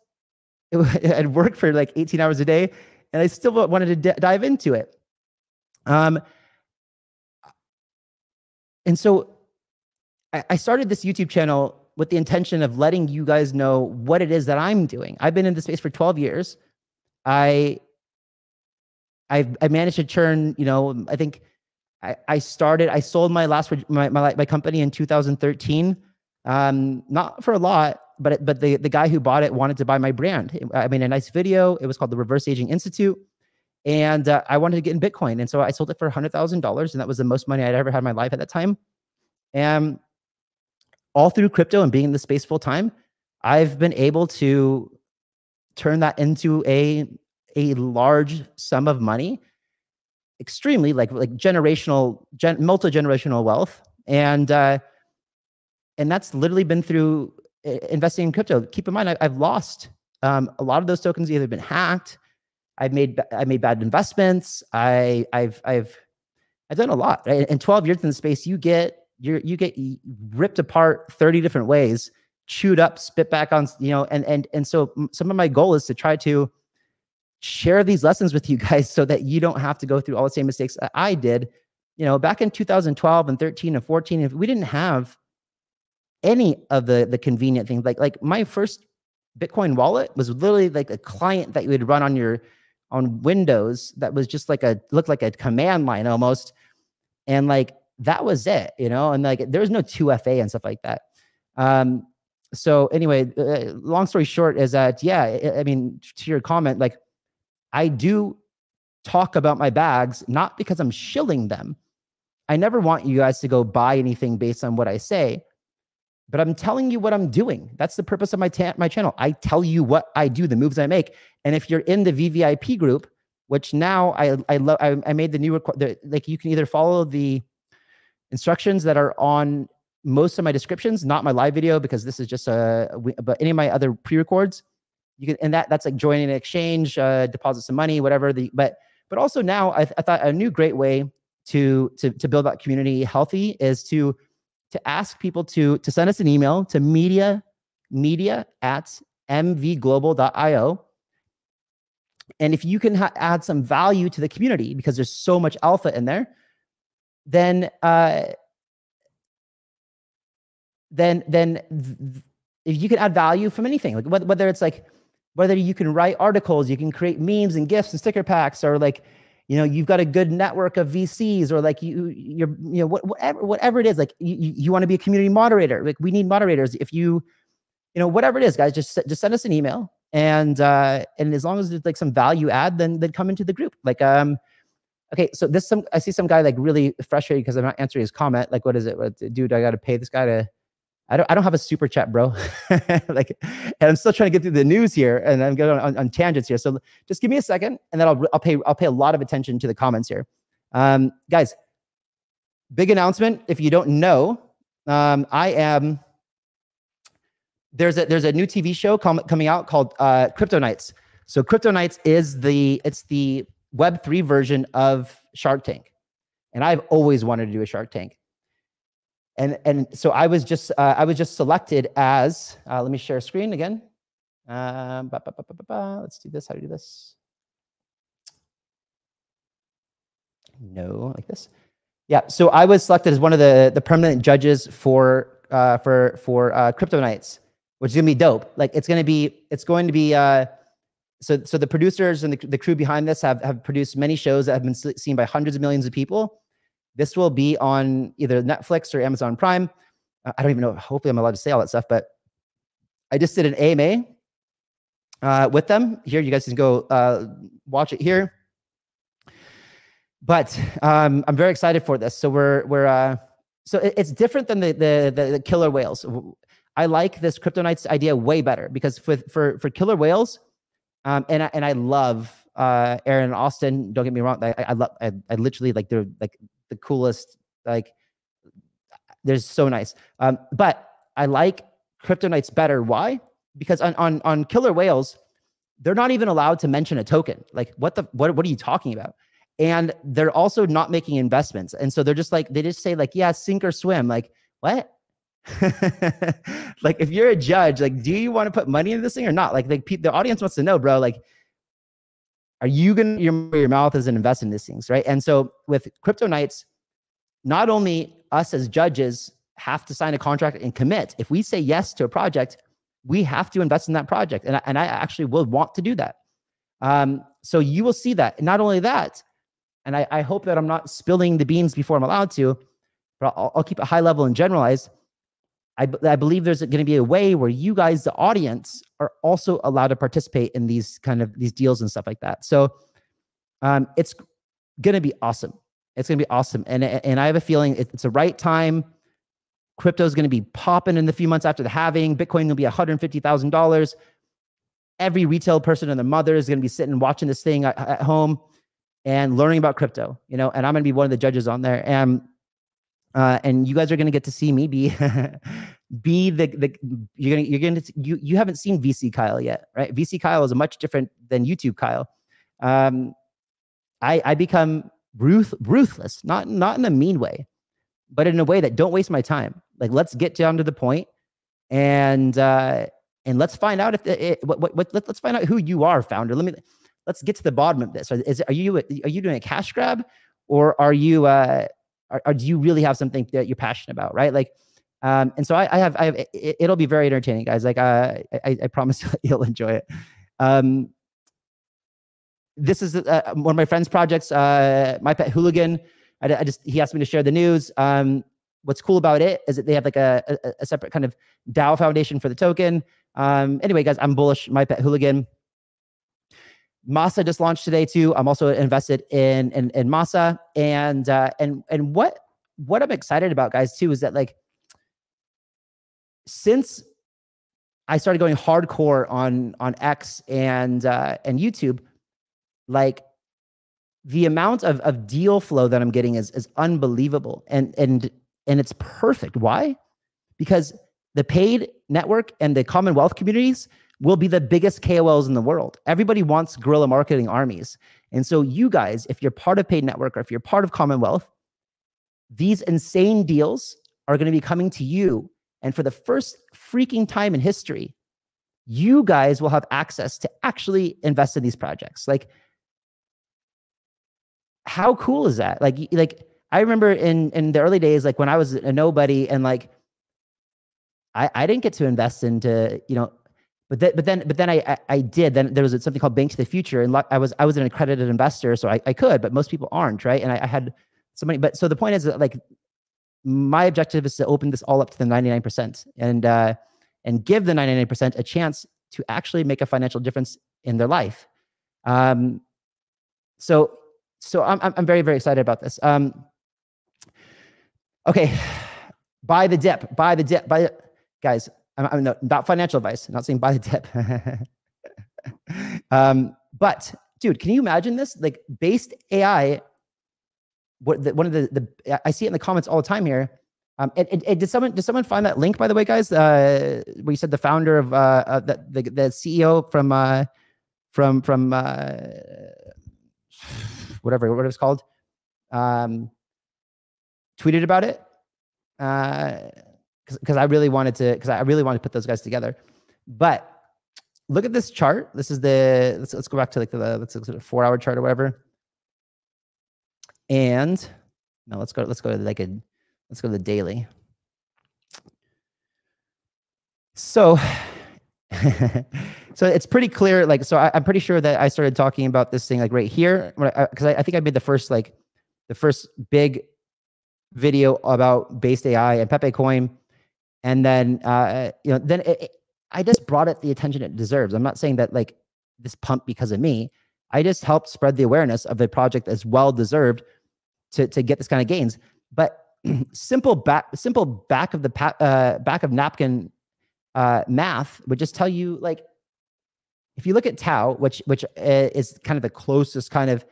it, had *laughs* worked for like 18 hours a day, and I still wanted to d- dive into it. Um, and so I, I started this YouTube channel with the intention of letting you guys know what it is that I'm doing. I've been in the space for 12 years. I I've I managed to churn, you know, I think I, I started, I sold my last my, my, my company in 2013. Um, not for a lot, but but the, the guy who bought it wanted to buy my brand. I mean, a nice video. It was called the Reverse Aging Institute. And uh, I wanted to get in Bitcoin. And so I sold it for $100,000. And that was the most money I'd ever had in my life at that time. And all through crypto and being in the space full time, I've been able to turn that into a a large sum of money, extremely like like generational, gen, multi generational wealth, and uh, and that's literally been through investing in crypto. Keep in mind, I, have lost um, a lot of those tokens. Either been hacked, I've made I made bad investments. I I've I've I've done a lot. Right? In 12 years in the space, you get you you get ripped apart 30 different ways, chewed up, spit back on, you know, and and and so some of my goal is to try to share these lessons with you guys *laughs* so that you don't have to go through all the same mistakes I did. You know, back in 2012 and 13 and 14, if we didn't have any of the the convenient things, like like my first Bitcoin wallet was literally like a client that you would run on your on Windows that was just like a looked like a command line almost, and like that was it, you know, and like there was no 2FA and stuff like that. Um, so anyway, uh, long story short is that yeah, I, I mean to your comment, like I do talk about my bags, not because I'm shilling them. I never want you guys to go buy anything based on what I say, but I'm telling you what I'm doing. That's the purpose of my, ta- my channel. I tell you what I do, the moves I make. And if you're in the VVIP group, which now I I love, I, I made the new record, like you can either follow the instructions that are on most of my descriptions, not my live video because this is just a, but any of my other pre-records you can and that that's like joining an exchange uh, deposit some money whatever the but but also now I, I thought a new great way to to to build that community healthy is to to ask people to to send us an email to media media at mvglobal.io and if you can add some value to the community because there's so much alpha in there then uh then then th- if you can add value from anything like whether it's like whether you can write articles, you can create memes and gifs and sticker packs, or like, you know, you've got a good network of VCs, or like you, you're, you know, whatever, whatever it is, like you, you want to be a community moderator. Like we need moderators. If you, you know, whatever it is, guys, just just send us an email, and uh, and as long as there's like some value add, then then come into the group. Like, um, okay, so this some I see some guy like really frustrated because I'm not answering his comment. Like, what is it? What, dude, I got to pay this guy to I don't, I don't have a super chat, bro. *laughs* like, and I'm still trying to get through the news here, and I'm going on, on, tangents here. So just give me a second, and then I'll I'll pay I'll pay a lot of attention to the comments here, um, guys. Big announcement. If you don't know, um, I am there's a there's a new TV show com- coming out called uh, Crypto Nights. So Crypto Nights is the it's the Web three version of Shark Tank, and I've always wanted to do a Shark Tank and and so I was just uh, I was just selected as uh, let me share a screen again. Um, Let's do this. How do you do this? No, like this. Yeah. So I was selected as one of the the permanent judges for uh, for for uh, Crypto Nights, which is gonna be dope. Like it's gonna be it's going to be. Uh, so so the producers and the, the crew behind this have have produced many shows that have been seen by hundreds of millions of people this will be on either Netflix or Amazon Prime. I don't even know. Hopefully, I'm allowed to say all that stuff, but I just did an AMA uh, with them. Here, you guys can go uh, watch it here. But um, I'm very excited for this. So we're we're uh, so it, it's different than the, the, the killer whales. I like this Crypto Nights idea way better because for for for killer whales, um, and I, and I love uh, Aaron Austin. Don't get me wrong. I, I love. I, I literally like they're like the coolest. Like, there's so nice. Um, but I like Crypto Nights better. Why? Because on on on Killer Whales, they're not even allowed to mention a token. Like, what the what what are you talking about? And they're also not making investments. And so they're just like they just say like, yeah, sink or swim. Like, what? *laughs* like if you're a judge, like do you want to put money in this thing or not? Like, like the audience wants to know, bro. Like, are you gonna your your mouth as an invest in these things, right? And so with crypto nights, not only us as judges have to sign a contract and commit. If we say yes to a project, we have to invest in that project, and I, and I actually will want to do that. Um, so you will see that. Not only that, and I, I hope that I'm not spilling the beans before I'm allowed to, but I'll, I'll keep it high level and generalized. I, I believe there's going to be a way where you guys, the audience, are also allowed to participate in these kind of these deals and stuff like that. So um, it's going to be awesome. It's going to be awesome, and and I have a feeling it's the right time. Crypto is going to be popping in the few months after the halving. Bitcoin will be one hundred fifty thousand dollars. Every retail person and their mother is going to be sitting watching this thing at, at home and learning about crypto. You know, and I'm going to be one of the judges on there. And uh, and you guys are going to get to see me be *laughs* be the the you're gonna you're gonna you you haven't seen VC Kyle yet, right? VC Kyle is a much different than YouTube Kyle. Um, I I become ruth ruthless, not not in a mean way, but in a way that don't waste my time. Like let's get down to the point, and uh, and let's find out if the, it, what, what, what let, us find out who you are, founder. Let me let's get to the bottom of this. Is are you are you doing a cash grab, or are you uh, or, or do you really have something that you're passionate about, right? Like, um, and so I, I have, I have, it, will be very entertaining, guys. Like, uh, I, I promise *laughs* you'll enjoy it. Um, this is uh, one of my friend's projects, uh, my pet hooligan. I, I, just, he asked me to share the news. Um, what's cool about it is that they have like a, a, a separate kind of DAO foundation for the token. Um, anyway, guys, I'm bullish. My pet hooligan. Masa just launched today too. I'm also invested in in, in Masa, and uh, and and what what I'm excited about, guys, too, is that like since I started going hardcore on on X and uh, and YouTube, like the amount of of deal flow that I'm getting is is unbelievable, and and and it's perfect. Why? Because the paid network and the Commonwealth communities will be the biggest KOLs in the world. Everybody wants guerrilla marketing armies. And so, you guys, if you're part of Paid Network or if you're part of Commonwealth, these insane deals are going to be coming to you. And for the first freaking time in history, you guys will have access to actually invest in these projects. Like, how cool is that? Like, like I remember in in the early days, like when I was a nobody and like I, I didn't get to invest into, you know, but then, but then, but then I, I, did. Then there was something called Bank to the Future, and I was, I was an accredited investor, so I, I could, but most people aren't, right? And I, I had so many. But so the point is that like my objective is to open this all up to the ninety nine percent, and uh, and give the ninety nine percent a chance to actually make a financial difference in their life. Um, so, so I'm, I'm very, very excited about this. Um, okay, *sighs* buy the dip, buy the dip, buy the, guys I'm, not, financial advice. I'm not saying buy the dip. *laughs* um, but dude, can you imagine this? Like based AI, what the, one of the, the I see it in the comments all the time here. Um, and, did someone did someone find that link by the way, guys? Uh, where you said the founder of uh, uh the, the the CEO from uh from from uh whatever what it was called um tweeted about it. Uh because I really wanted to because I really wanted to put those guys together. But look at this chart. This is the let's let's go back to like the let's look at a four hour chart or whatever. And no, let's go let's go to like a let's go to the daily. So *sighs* so it's pretty clear like so I, am pretty sure that I started talking about this thing like right here because I, I, I think I made the first like the first big video about based AI and Pepe Coin and then uh, you know then it, it, i just brought it the attention it deserves i'm not saying that like this pump because of me i just helped spread the awareness of the project as well deserved to to get this kind of gains but *clears throat* simple back simple back of the pa- uh, back of napkin uh, math would just tell you like if you look at TAO which which uh, is kind of the closest kind of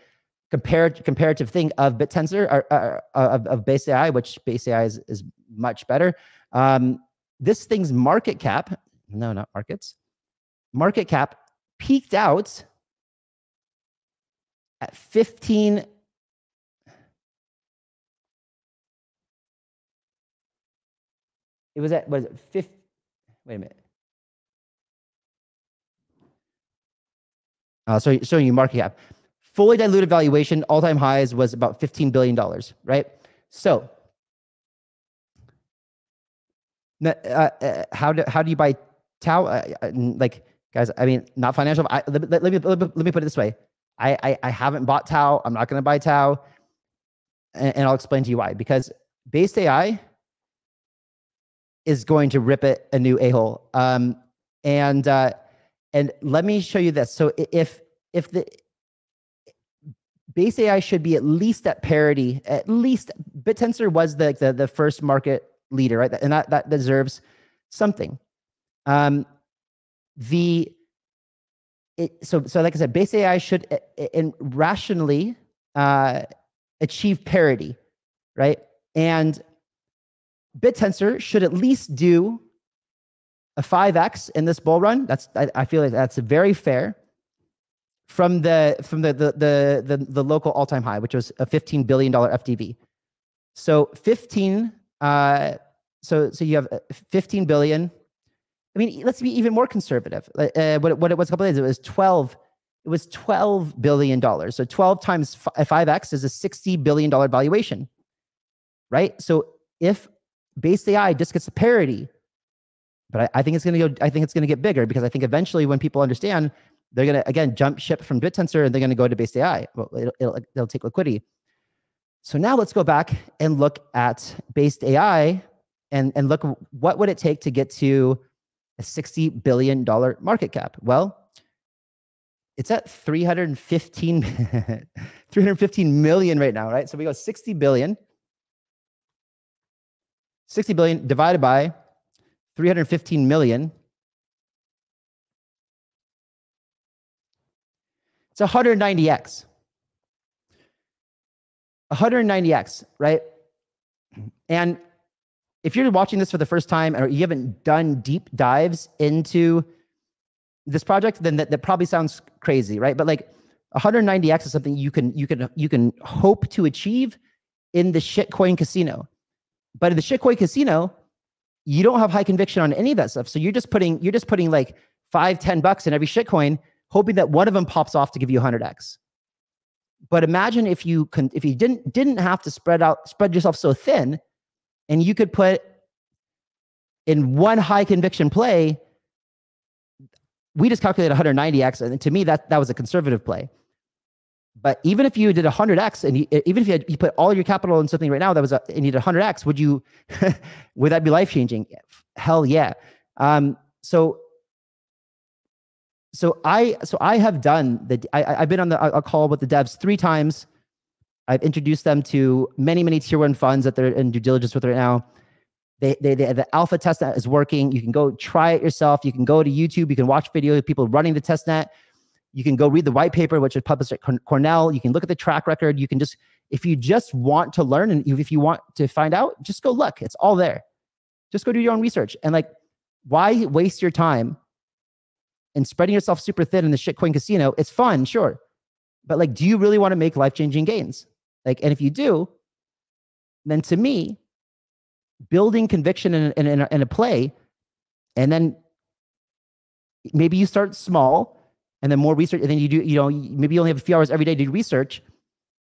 compared comparative thing of BitTensor or, or, or of, of base AI, which base AI is, is much better. Um, this thing's market cap, no, not markets, market cap peaked out at 15. it was at was it fifth? Wait a minute. Uh, so showing you market cap, fully diluted valuation, all time highs was about fifteen billion dollars, right? So, uh, uh, how do how do you buy TAO? Uh, uh like guys, I mean, not financial. I, let, let, let, me let, let me put it this way. I, I, I haven't bought TAO. I'm not going to buy TAO, and, and I'll explain to you why. Because based AI is going to rip it a new a hole. Um, and uh, and let me show you this. So if if the base AI should be at least at parity, at least BitTensor was the the, the first market leader, right? And that that deserves something. Um, the it, so so like I said, base AI should in rationally uh, achieve parity, right? And BitTensor should at least do a 5x in this bull run. That's I, I feel like that's very fair from the from the the the the, the local all-time high, which was a 15 billion dollar FDV. So 15 uh so so you have uh, 15 billion. I mean, let's be even more conservative. Uh, uh what what it was a couple of days it was 12 it was 12 billion dollars. So 12 times 5x is a 60 billion dollar valuation. Right? So if base AI just gets to parity. But I, I think it's going to go. I think it's going to get bigger because I think eventually, when people understand, they're going to again jump ship from BitTensor and they're going to go to base AI. Well, it'll, it'll, it'll take liquidity. So now let's go back and look at based AI and, and look what would it take to get to a $60 billion market cap? Well, it's at 315, *laughs* 315 million right now, right? So we go 60 billion 60 billion divided by 315 million. It's 190x. 190x, right? And if you're watching this for the first time or you haven't done deep dives into this project, then that, that probably sounds crazy, right? But like 190x is something you can you can you can hope to achieve in the shitcoin casino. But in the shitcoin casino, you don't have high conviction on any of that stuff. So you're just putting you're just putting like five, ten bucks in every shitcoin, hoping that one of them pops off to give you 100x. But imagine if you can if you didn't didn't have to spread out spread yourself so thin, and you could put in one high conviction play. We just calculated 190x, and to me that that was a conservative play. But even if you did 100x, and you, even if you, had, you put all your capital in something right now that was a, and you did 100x, would you *laughs* would that be life changing? Hell yeah. Um, so so I so I have done the I, I've been on the a call with the devs three times. I've introduced them to many many tier one funds that they're in due diligence with right now. They, they, they the alpha testnet is working. You can go try it yourself. You can go to YouTube. You can watch videos of people running the testnet. You can go read the white paper, which is published at Cornell. You can look at the track record. You can just, if you just want to learn and if you want to find out, just go look. It's all there. Just go do your own research. And like, why waste your time and spreading yourself super thin in the shitcoin casino? It's fun, sure. But like, do you really want to make life changing gains? Like, and if you do, then to me, building conviction in, in, in, a, in a play, and then maybe you start small and then more research, and then you do, you know, maybe you only have a few hours every day to do research.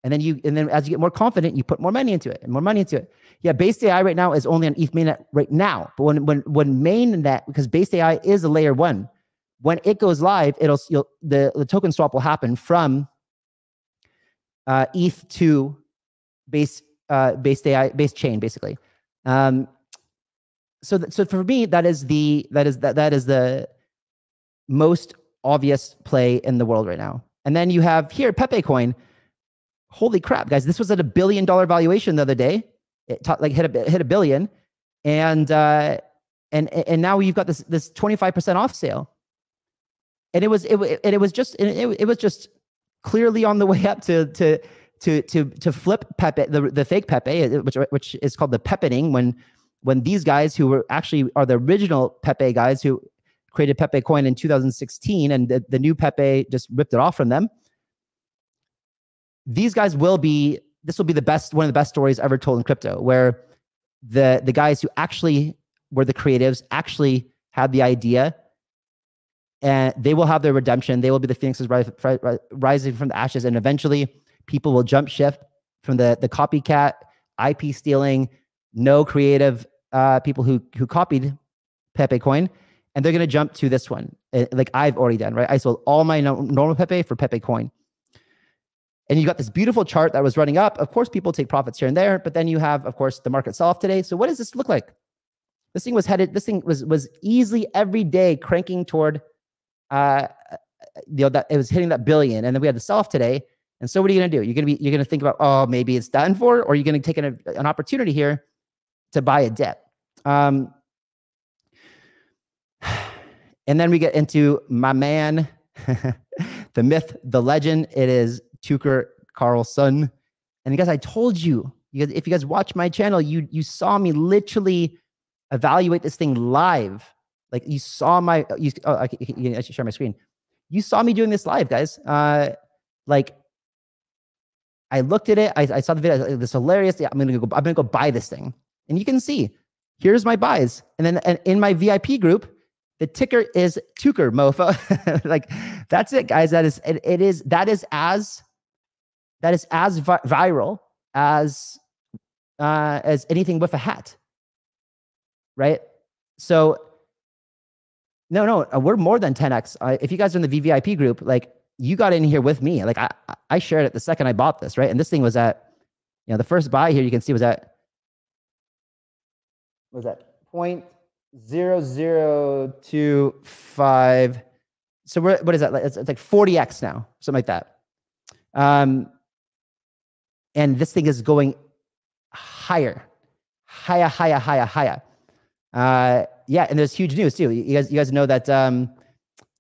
And then you, and then as you get more confident, you put more money into it and more money into it. Yeah, base AI right now is only on ETH mainnet right now. But when when when mainnet, because base AI is a layer one, when it goes live, it'll the the token swap will happen from uh, ETH to base uh, base AI base chain basically. Um, so so for me, that is the that is that that is the most obvious play in the world right now. And then you have here Pepe Coin. Holy crap, guys! This was at a billion dollar valuation the other day. It like hit a hit a billion, and uh, and and now you've got this this twenty five percent off sale. And it was it and it was just it, it was just clearly on the way up to to to to to flip Pepe the the fake Pepe, which which is called the Pepening when when these guys who were actually are the original Pepe guys who created Pepe Coin in 2016, and the, the new Pepe just ripped it off from them. These guys will be. This will be the best, one of the best stories ever told in crypto, where the the guys who actually were the creatives actually had the idea and they will have their redemption. They will be the phoenixes rising from the ashes, and eventually people will jump shift from the the copycat IP stealing, no creative uh, people who who copied Pepe Coin, and they're going to jump to this one, eh, like I've already done. Right, I sold all my no, normal Pepe for Pepe Coin, and you got this beautiful chart that was running up. Of course, people take profits here and there, but then you have, of course, the market sell off today. So what does this look like? This thing was headed. This thing was was easily every day cranking toward, uh, you know, that it was hitting that billion, and then we had the sell off today. And so, what are you going to do? You're going to be you're going to think about, oh, maybe it's done for, or you're going to take an, an opportunity here to buy a dip. Um, and then we get into my man, *laughs* the myth, the legend. It is Tucker Carlson. And guys, I told you, you guys, if you guys watch my channel, you you saw me literally evaluate this thing live. Like you saw my, you, oh, I, I should share my screen. You saw me doing this live, guys. Uh, like I looked at it. I, I saw the video. This hilarious. Yeah, I'm gonna go. I'm gonna go buy this thing. And you can see, here's my buys. And then and in my VIP group, the ticker is Tucker mofo. *laughs* like that's it, guys. That is it, it is that is as that is as vi- viral as uh, as anything with a hat, right? So no, no, uh, we're more than 10x. Uh, if you guys are in the VVIP group, like you got in here with me. Like I, I shared it the second I bought this, right? And this thing was at, you know, the first buy here you can see was at, was that point zero zero two five. So we're, what is that? It's, it's like 40x now, something like that. Um, and this thing is going higher, higher, higher, higher, higher. Uh, yeah, and there's huge news too. You guys, you guys know that um,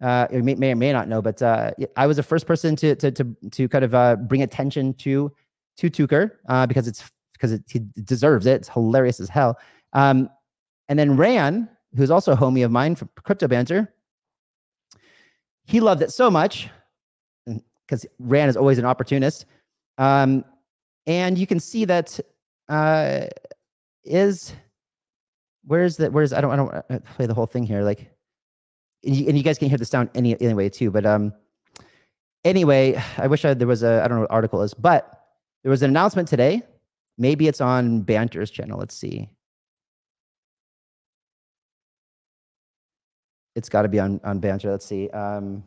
uh, you may, may or may not know, but uh, I was the first person to to to, to kind of uh, bring attention to to Tucker uh, because it's because it, he deserves it. It's hilarious as hell. Um, and then Ran, who's also a homie of mine from Crypto Banter, he loved it so much because Ran is always an opportunist. Um, and you can see that uh, is where's the where's I don't I don't uh, play the whole thing here like and you, and you guys can hear the sound any anyway too but um anyway I wish I, there was a I don't know what article is but there was an announcement today. Maybe it's on Banter's channel let's see. It's got to be on on Banter let's see um.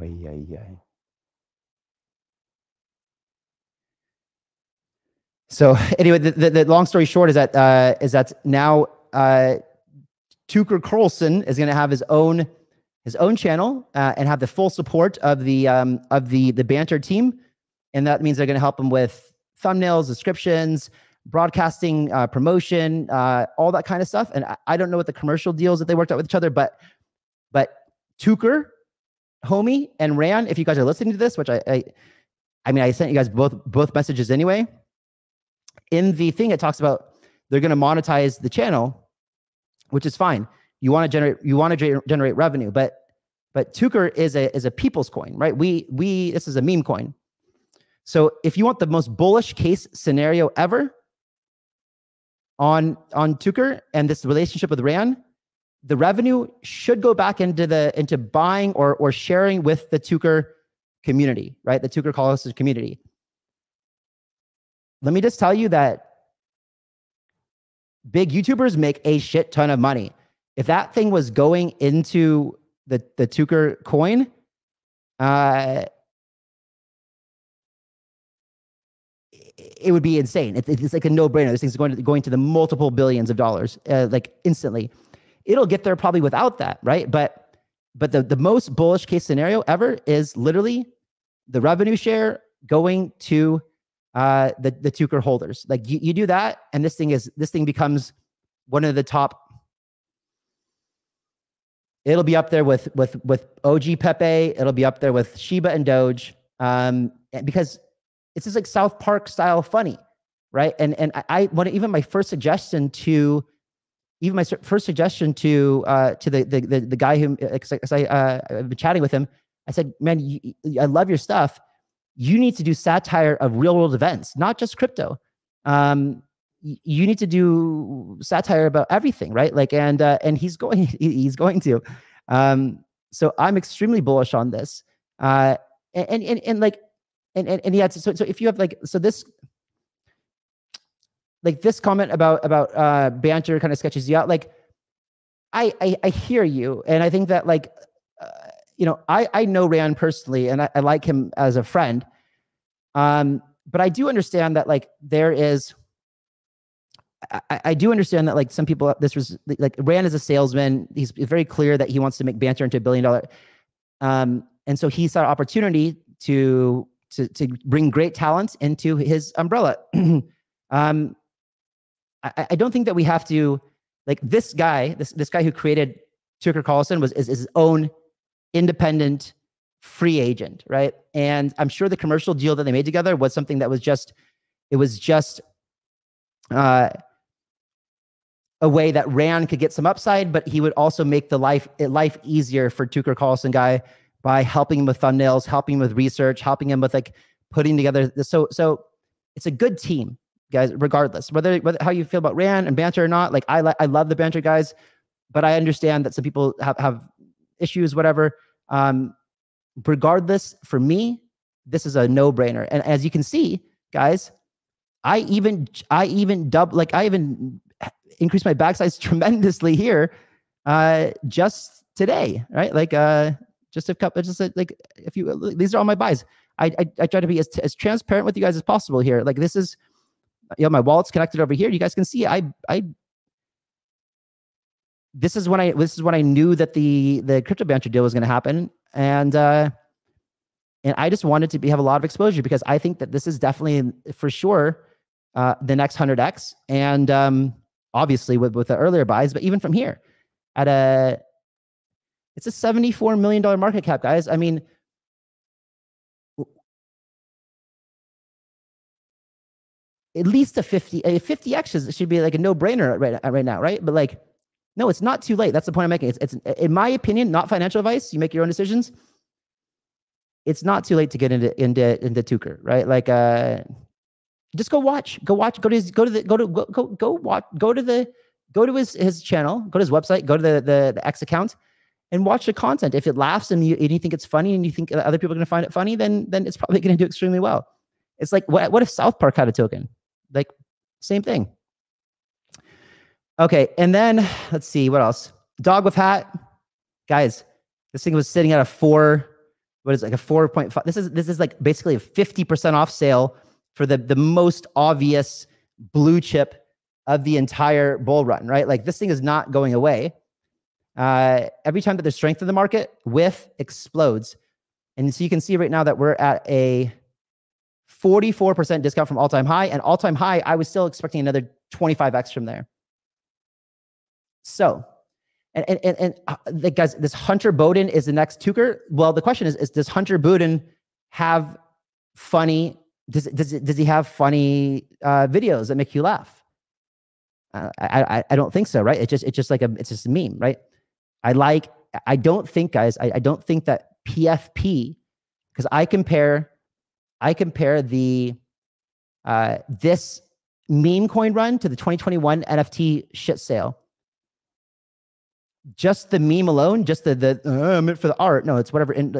Yeah, yeah. So *laughs* anyway, the, the, the, long story short is that uh, is that now uh, Tucker Carlson is going to have his own his own channel uh, and have the full support of the um, of the the banter team, and that means they're going to help him with thumbnails, descriptions, broadcasting, uh, promotion, uh, all that kind of stuff. And I, I, don't know what the commercial deals that they worked out with each other, but but Tucker homie and Ran, if you guys are listening to this, which I, I, I mean, I sent you guys both both messages anyway. In the thing, it talks about they're going to monetize the channel, which is fine. You want to generate you want to generate revenue, but but Tucker is a is a people's coin, right? We we this is a meme coin. So if you want the most bullish case scenario ever on on Tucker and this relationship with Ran, the revenue should go back into the into buying or or sharing with the Tucker community, right? The Tucker Carlson community. Let me just tell you that big YouTubers make a shit ton of money. If that thing was going into the the Tucker coin, uh, it would be insane. It, it's like a no brainer. This thing's going to going to the multiple billions of dollars, uh, like instantly it'll get there probably without that, right? But but the, the most bullish case scenario ever is literally the revenue share going to uh, the the Tucker holders. Like you, you do that, and this thing is this thing becomes one of the top. It'll be up there with with with OG Pepe. It'll be up there with Shiba and Doge, um, because it's just like South Park style funny, right? And and I, want even my first suggestion to even my first suggestion to uh, to the, the, the the guy who, because I uh, I've been chatting with him, I said, "Man, you, I love your stuff, you need to do satire of real world events, not just crypto. Um, you need to do satire about everything, right? Like, and uh, and he's going, *laughs* he's going to. Um, so I'm extremely bullish on this. Uh, and and and, like, and and, and yeah. So so if you have like, so this, like this comment about about uh, banter kind of sketches you out. Like, I I, I hear you, and I think that like, you know, I I know Ran personally, and I, I like him as a friend. Um, but I do understand that like there is I, I, do understand that like some people this was like Ran is a salesman. He's very clear that he wants to make banter into a billion dollar. Um, and so he saw opportunity to to to bring great talents into his umbrella. *clears throat* um, I, I don't think that we have to like this guy, this this guy who created Tucker Carlson was is, is his own independent free agent, right? And I'm sure the commercial deal that they made together was something that was just it was just uh a way that Ran could get some upside, but he would also make the life life easier for Tucker Carlson guy by helping him with thumbnails, helping him with research, helping him with like putting together. So so it's a good team, guys. Regardless whether whether how you feel about Ran and banter or not, like I I love the banter guys, but I understand that some people have have issues, whatever. Um, regardless, for me, this is a no brainer. And as you can see, guys, I even I even dub like I even increased my back size *laughs* tremendously here uh, just today, right? Like uh, just a couple, just a, like if you, these are all my buys. I, I, I try to be as, as transparent with you guys as possible here. Like this is, you know, my wallet's connected over here. You guys can see I, I, this is when I, this is when I knew that the, the crypto banter deal was going to happen. And, uh, and I just wanted to be, have a lot of exposure because I think that this is definitely for sure, uh, the next 100x. And, um, obviously with, with the earlier buys, but even from here at a, it's a $74 million market cap, guys. I mean, at least a 50, a 50x should be like a no brainer right, right now, right? But like, no, it's not too late. That's the point I'm making. It's, it's, in my opinion, not financial advice. You make your own decisions. It's not too late to get into, into, into Tucker, right? Like, uh, just go watch go watch go to his go to the go to go go, go watch go to the go to his his channel go to his website go to the the, the x account and watch the content if it laughs and you, and you think it's funny and you think other people are going to find it funny then then it's probably going to do extremely well it's like what, what if south park had a token like same thing okay and then let's see what else dog with hat guys this thing was sitting at a four what is it, like a 4.5 this is this is like basically a 50% off sale for the the most obvious blue chip of the entire bull run, right? Like this thing is not going away. Uh, every time that there's strength in the market, WIF explodes. And so you can see right now that we're at a 44% discount from all time high. And all time high, I was still expecting another 25x from there. So, and and and, and uh, the guys, this Hunter Bowden is the next Tucker. Well, the question is, is does Hunter Bowden have funny does does does he have funny uh, videos that make you laugh? Uh, I, I I don't think so, right? It's just it's just like a it's just a meme, right? I like I don't think guys I, I don't think that PFP because I compare I compare the uh, this meme coin run to the 2021 NFT shit sale. Just the meme alone, just the the uh, meant for the art. No, it's whatever. In,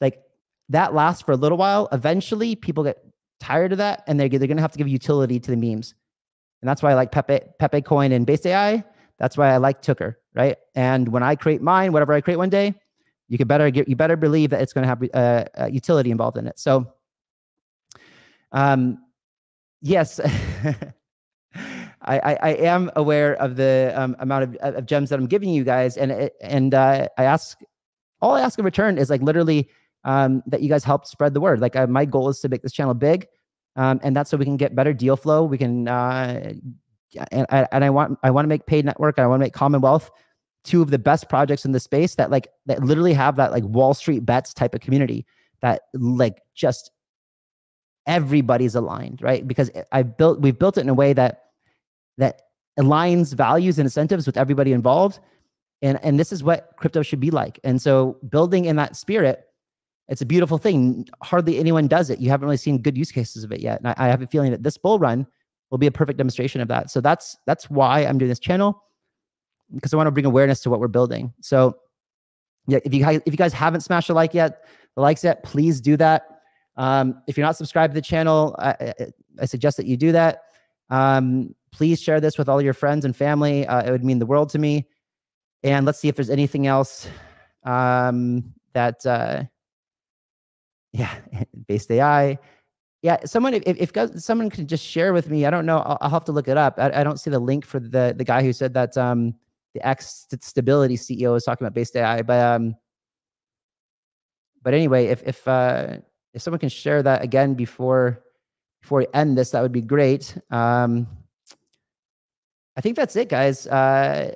like that lasts for a little while. Eventually, people get tired of that and they're, they're to have to give utility to the memes. And that's why I like Pepe, Pepe Coin and Based AI. That's why I like Tucker, right? And when I create mine, whatever I create one day, you could better get, you better believe that it's going to have uh, uh, utility involved in it. So, um, yes, *laughs* I, I, I, am aware of the um, amount of, of gems that I'm giving you guys, and and uh, I ask, all I ask in return is like literally um, that you guys help spread the word. Like uh, my goal is to make this channel big, um, and that's so we can get better deal flow. We can, uh, and, and I want I want to make Paid Network. I want to make Commonwealth two of the best projects in the space that like that literally have that like Wall Street bets type of community that like just everybody's aligned, right? Because I built we've built it in a way that that aligns values and incentives with everybody involved. And and this is what crypto should be like. And so building in that spirit It's a beautiful thing. Hardly anyone does it. You haven't really seen good use cases of it yet. And I, I have a feeling that this bull run will be a perfect demonstration of that. So that's that's why I'm doing this channel because I want to bring awareness to what we're building. So yeah, if you guys if you guys haven't smashed a like yet, the likes yet, please do that. Um, if you're not subscribed to the channel, I, I, I suggest that you do that. Um, please share this with all your friends and family. Uh, it would mean the world to me. And let's see if there's anything else um, that, uh, *laughs* yeah, based AI. Yeah, someone if, if someone could just share with me, I don't know, I'll, I'll have to look it up. I, I, don't see the link for the the guy who said that um, the X Stability CEO is talking about based AI, but um, but anyway, if if uh, if someone can share that again before before we end this, that would be great. Um, I think that's it, guys. Uh,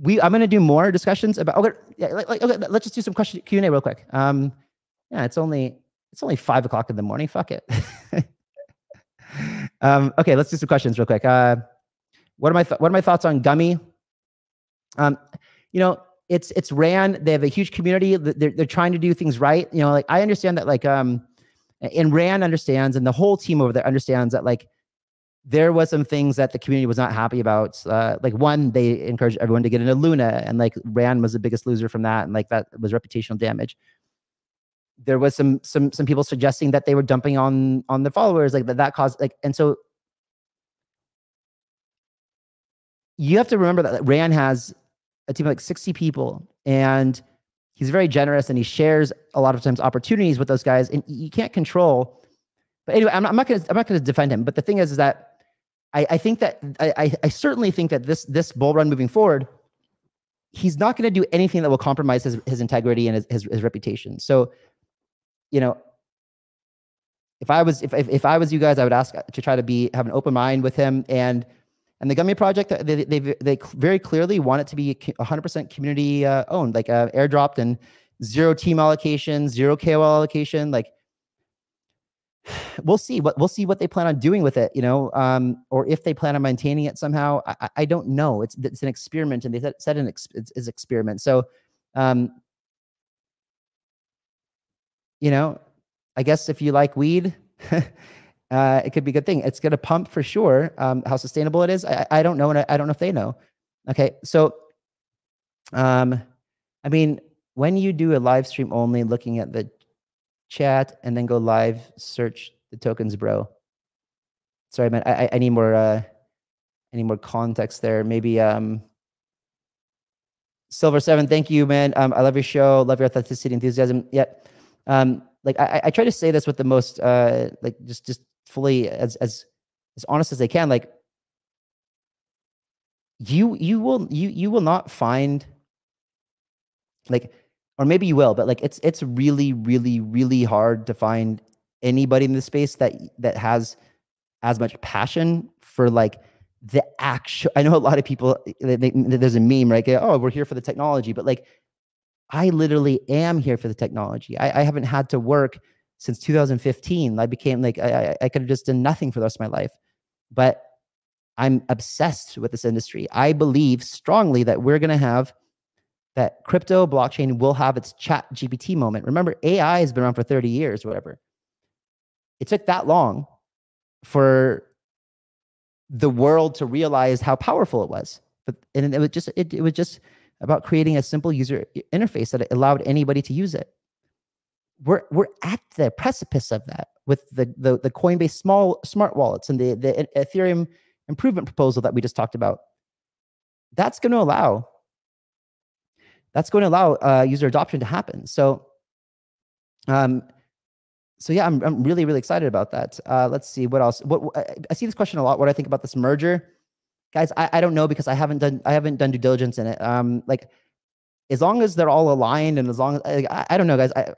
we I'm gonna do more discussions about okay, yeah, like, okay, let's just do some question Q and A real quick. Um, yeah, it's only it's only five o'clock in the morning. Fuck it. *laughs* um, okay, let's do some questions real quick. Uh, what are my what are my thoughts on Gummy? Um, you know, it's it's ran. They have a huge community. They're they're trying to do things right. You know, like I understand that like um, and Ran understands, and the whole team over there understands that like there was some things that the community was not happy about. Uh, like one, they encouraged everyone to get into Luna, and like Ran was the biggest loser from that, and like that was reputational damage. There was some some some people suggesting that they were dumping on on the followers, like that that caused like, and so you have to remember that Ran has a team of like 60 people and he's very generous and he shares a lot of times opportunities with those guys and you can't control but anyway i'm not, I'm not gonna i'm not gonna defend him but the thing is, is that I, I think that I, I certainly think that this this bull run moving forward, he's not going to do anything that will compromise his, his integrity and his, his, his reputation. So, you know, if I was if, if I was you guys, I would ask to try to be have an open mind with him and and the Gummy project they they they very clearly want it to be 100% community uh, owned, like uh, airdropped and zero team allocation, zero KOL allocation, like we'll see what we'll see what they plan on doing with it, you know, um, or if they plan on maintaining it somehow. I, I don't know. It's it's an experiment, and they said, an ex, it's, it's experiment. So, um, you know, I guess if you like weed, *laughs* uh, it could be a good thing. It's going to pump for sure. Um, how sustainable it is, I, I don't know, and I, I don't know if they know. Okay, so, um, I mean, when you do a live stream only, looking at the chat, and then go live, search the tokens, bro. Sorry, man. I, I need more uh any more context there. Maybe um Silver Seven, thank you, man. Um, I love your show, love your authenticity, enthusiasm. Yeah. Um, like I, I try to say this with the most uh like just just fully as as as honest as I can. Like you you will you you will not find like or maybe you will, but like it's it's really really really hard to find anybody in the space that that has as much passion for like the actual. I know a lot of people. They, they, there's a meme, right? Oh, we're here for the technology, but like I literally am here for the technology. I, I haven't had to work since 2015. I became like I, I could have just done nothing for the rest of my life, but I'm obsessed with this industry. I believe strongly that we're going to have that crypto blockchain will have its chat GPT moment. Remember, AI has been around for 30 years, whatever. It took that long for the world to realize how powerful it was. But and it was just it, it was just about creating a simple user interface that allowed anybody to use it. We're we're at the precipice of that with the the, the Coinbase small smart wallets and the the Ethereum improvement proposal that we just talked about. That's going to allow that's going to allow uh, user adoption to happen. So, um, so yeah, I'm, I'm really, really excited about that. Uh, let's see what else. What I see this question a lot. What I think about this merger, guys? I, I don't know because I haven't done I haven't done due diligence in it. Um, like as long as they're all aligned and as long as I, I don't know, guys. I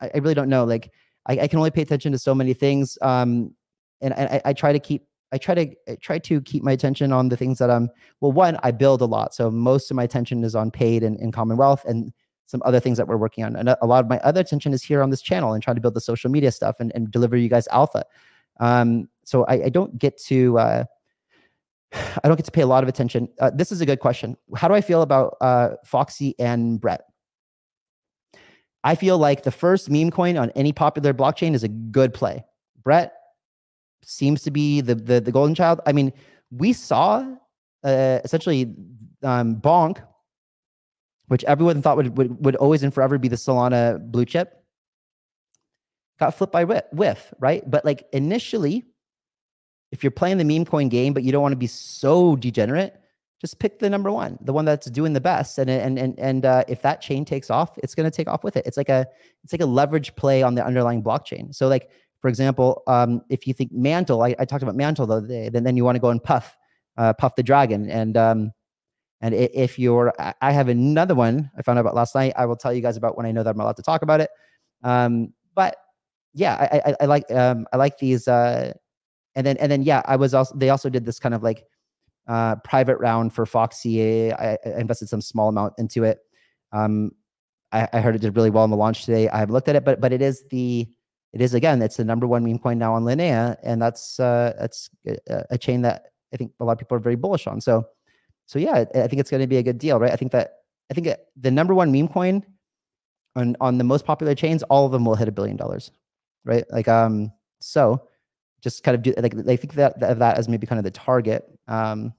I really don't know. Like I, I can only pay attention to so many things. Um, and I, I try to keep I try to I try to keep my attention on the things that I'm well one I build a lot so most of my attention is on paid and, commonwealth and some other things that we're working on. And a, lot of my other attention is here on this channel and trying to build the social media stuff and, and deliver you guys alpha. Um, so I, I, don't get to uh, *sighs* I don't get to pay a lot of attention. Uh, this is a good question. How do I feel about uh, Foxy and Brett? I feel like the first meme coin on any popular blockchain is a good play. Brett seems to be the the, the golden child. I mean, we saw uh, essentially um, Bonk, which everyone thought would, would would always and forever be the Solana blue chip, got flipped by WIF, right? But like initially, if you're playing the meme coin game, but you don't want to be so degenerate, just pick the number one, the one that's doing the best. And and and and uh, if that chain takes off, it's going to take off with it. It's like a it's like a leverage play on the underlying blockchain. So like for example, um, if you think Mantle, I, I, talked about Mantle the other day, then then you want to go and puff, uh, puff the dragon, and um, and if you're, I have another one I found out about last night. I will tell you guys about when I know that I'm allowed to talk about it. Um, but yeah, I, I, I like um, I like these. Uh, and then and then yeah, I was also they also did this kind of like uh, private round for Foxy. I, I invested some small amount into it. Um, I, I, heard it did really well in the launch today. I haven't looked at it, but but it is the it is again it's the number one meme coin now on Linea, and that's uh, that's a, a chain that I think a lot of people are very bullish on. So so yeah, I, think it's going to be a good deal, right? I think that I think the number one meme coin on on the most popular chains, all of them will hit a billion dollars, right? Like um so just kind of do like they think that that, that as maybe kind of the target. Um,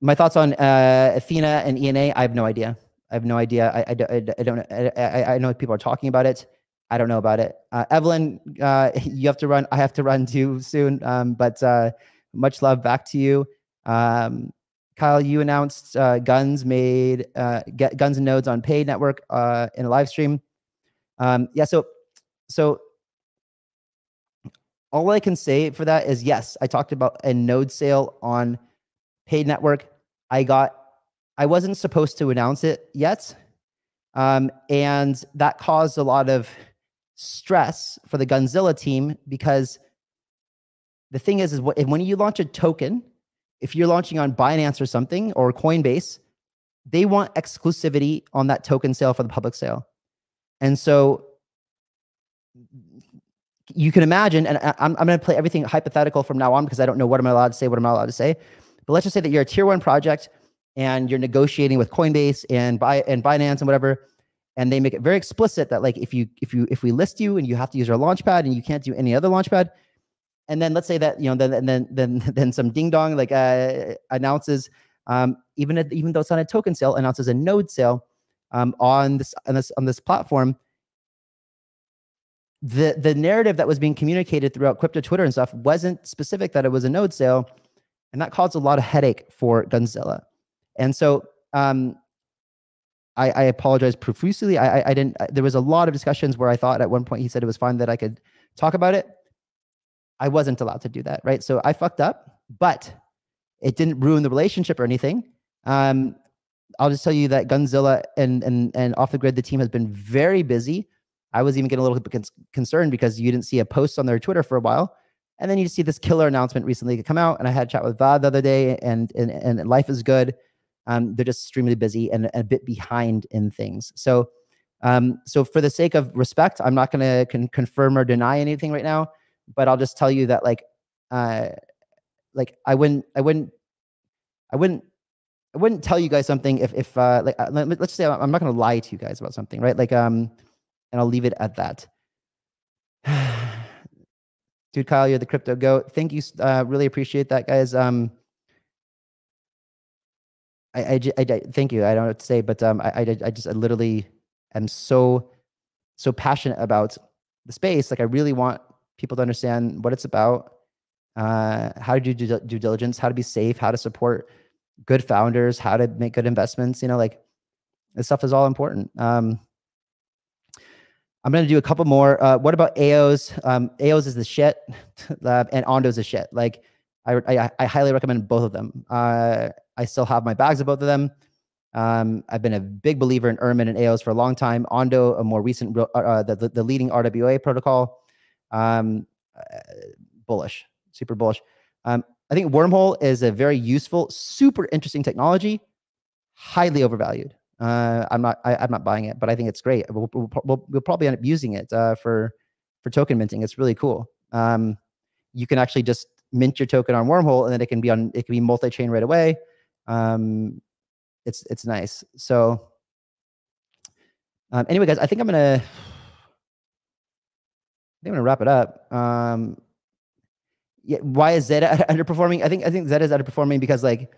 my thoughts on uh, Ethena and ENA, I have no idea. I have no idea. I, I, I, I don't. I, I know people are talking about it. I don't know about it. Uh, Evelyn, uh, *laughs* you have to run. I have to run too soon. Um, but uh, much love back to you. Um, Kyle, you announced uh, guns made uh, get guns and nodes on paid network uh, in a live stream. Um, yeah. So, so all I can say for that is yes, I talked about a node sale on paid network. I got, I wasn't supposed to announce it yet. Um, and that caused a lot of stress for the Gunzilla team because the thing is, is when you launch a token, if you're launching on Binance or something or Coinbase, they want exclusivity on that token sale for the public sale. And so you can imagine, and uh, I'm, I'm going to play everything hypothetical from now on because I don't know what I'm allowed to say, what I'm not allowed to say. But let's just say that you're a tier one project and you're negotiating with Coinbase and buy and Binance and whatever, and they make it very explicit that like if you if you if we list you and you have to use our launchpad and you can't do any other launchpad, and then let's say that you know then then then then *laughs* some ding dong like uh, announces um, even at, even though it's not a token sale announces a node sale um, on this on this on this platform the the narrative that was being communicated throughout crypto Twitter and stuff wasn't specific that it was a node sale, and that caused a lot of headache for Gunzilla. And so um, I, I apologize profusely. I, I, I didn't. I, there was a lot of discussions where I thought at one point he said it was fine that I could talk about it. I wasn't allowed to do that, right? So I fucked up, but it didn't ruin the relationship or anything. Um, I'll just tell you that Gunzilla and and and off the grid, the team has been very busy I was even getting a little bit concerned because you didn't see a post on their Twitter for a while. And then you see this killer announcement recently come out. And I had a chat with Vad the other day, and and, and life is good. Um, they're just extremely busy and, a bit behind in things. So, um, so for the sake of respect, I'm not going to con- confirm or deny anything right now. But I'll just tell you that, like, uh, like I wouldn't, I wouldn't, I wouldn't I wouldn't tell you guys something if if uh, like uh, let, us say I'm not going to lie to you guys about something, right? Like um and I'll leave it at that. *sighs* Dude, Kyle, you're the crypto goat. Thank you. Uh, really appreciate that, guys. Um, I, I, I, thank you. I don't know what to say, but um, I, I, I just I literally am so, so passionate about the space. Like I really want people to understand what it's about, uh, how to do due, diligence, how to be safe, how to support good founders, how to make good investments. You know, like this stuff is all important. Um, I'm going to do a couple more. Uh, what about AOs? Um, AOs is the shit, *laughs* uh, and Ondo's is the shit. Like, I, I, I, highly recommend both of them. Uh, I still have my bags of both of them. Um, I've been a big believer in Ermin and AOs for a long time. Ondo, a more recent, uh, uh, the, the leading RWA protocol. Um, uh, bullish, super bullish. Um, I think Wormhole is a very useful, super interesting technology, highly overvalued. Uh, I'm not I, am not buying it, but I think it's great. We'll, we'll, we'll probably end up using it uh, for for token minting. It's really cool. Um, you can actually just mint your token on Wormhole, and then it can be on it can be multi chain right away. Um, it's it's nice. So Um, anyway, guys, I think I'm gonna. *sighs* I think I'm gonna wrap it up. Um, yeah, why is Zeta *laughs* underperforming? I think I think Zeta is underperforming because like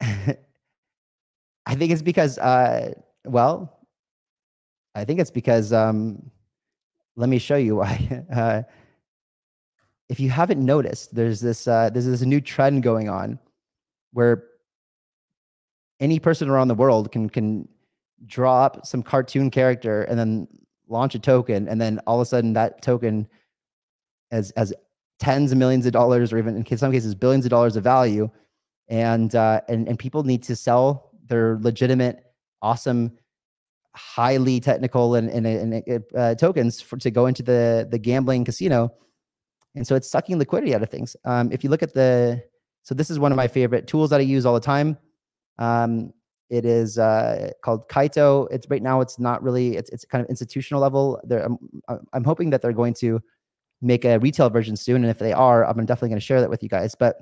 *laughs* I think it's because uh well I think it's because um let me show you why. *laughs* Uh, if you haven't noticed, there's this uh, there's this new trend going on where any person around the world can can draw up some cartoon character and then launch a token, and then all of a sudden that token as as tens of millions of dollars, or even in some cases billions of dollars of value, and uh, and and people need to sell their legitimate, awesome, highly technical and and, and uh, tokens for to go into the the gambling casino, and so it's sucking liquidity out of things. Um, if you look at the so this is one of my favorite tools that I use all the time. Um, it is uh, called Kaito. It's right now. It's not really. It's it's kind of institutional level. There, I'm I'm hoping that they're going to make a retail version soon, and if they are, I'm definitely going to share that with you guys. But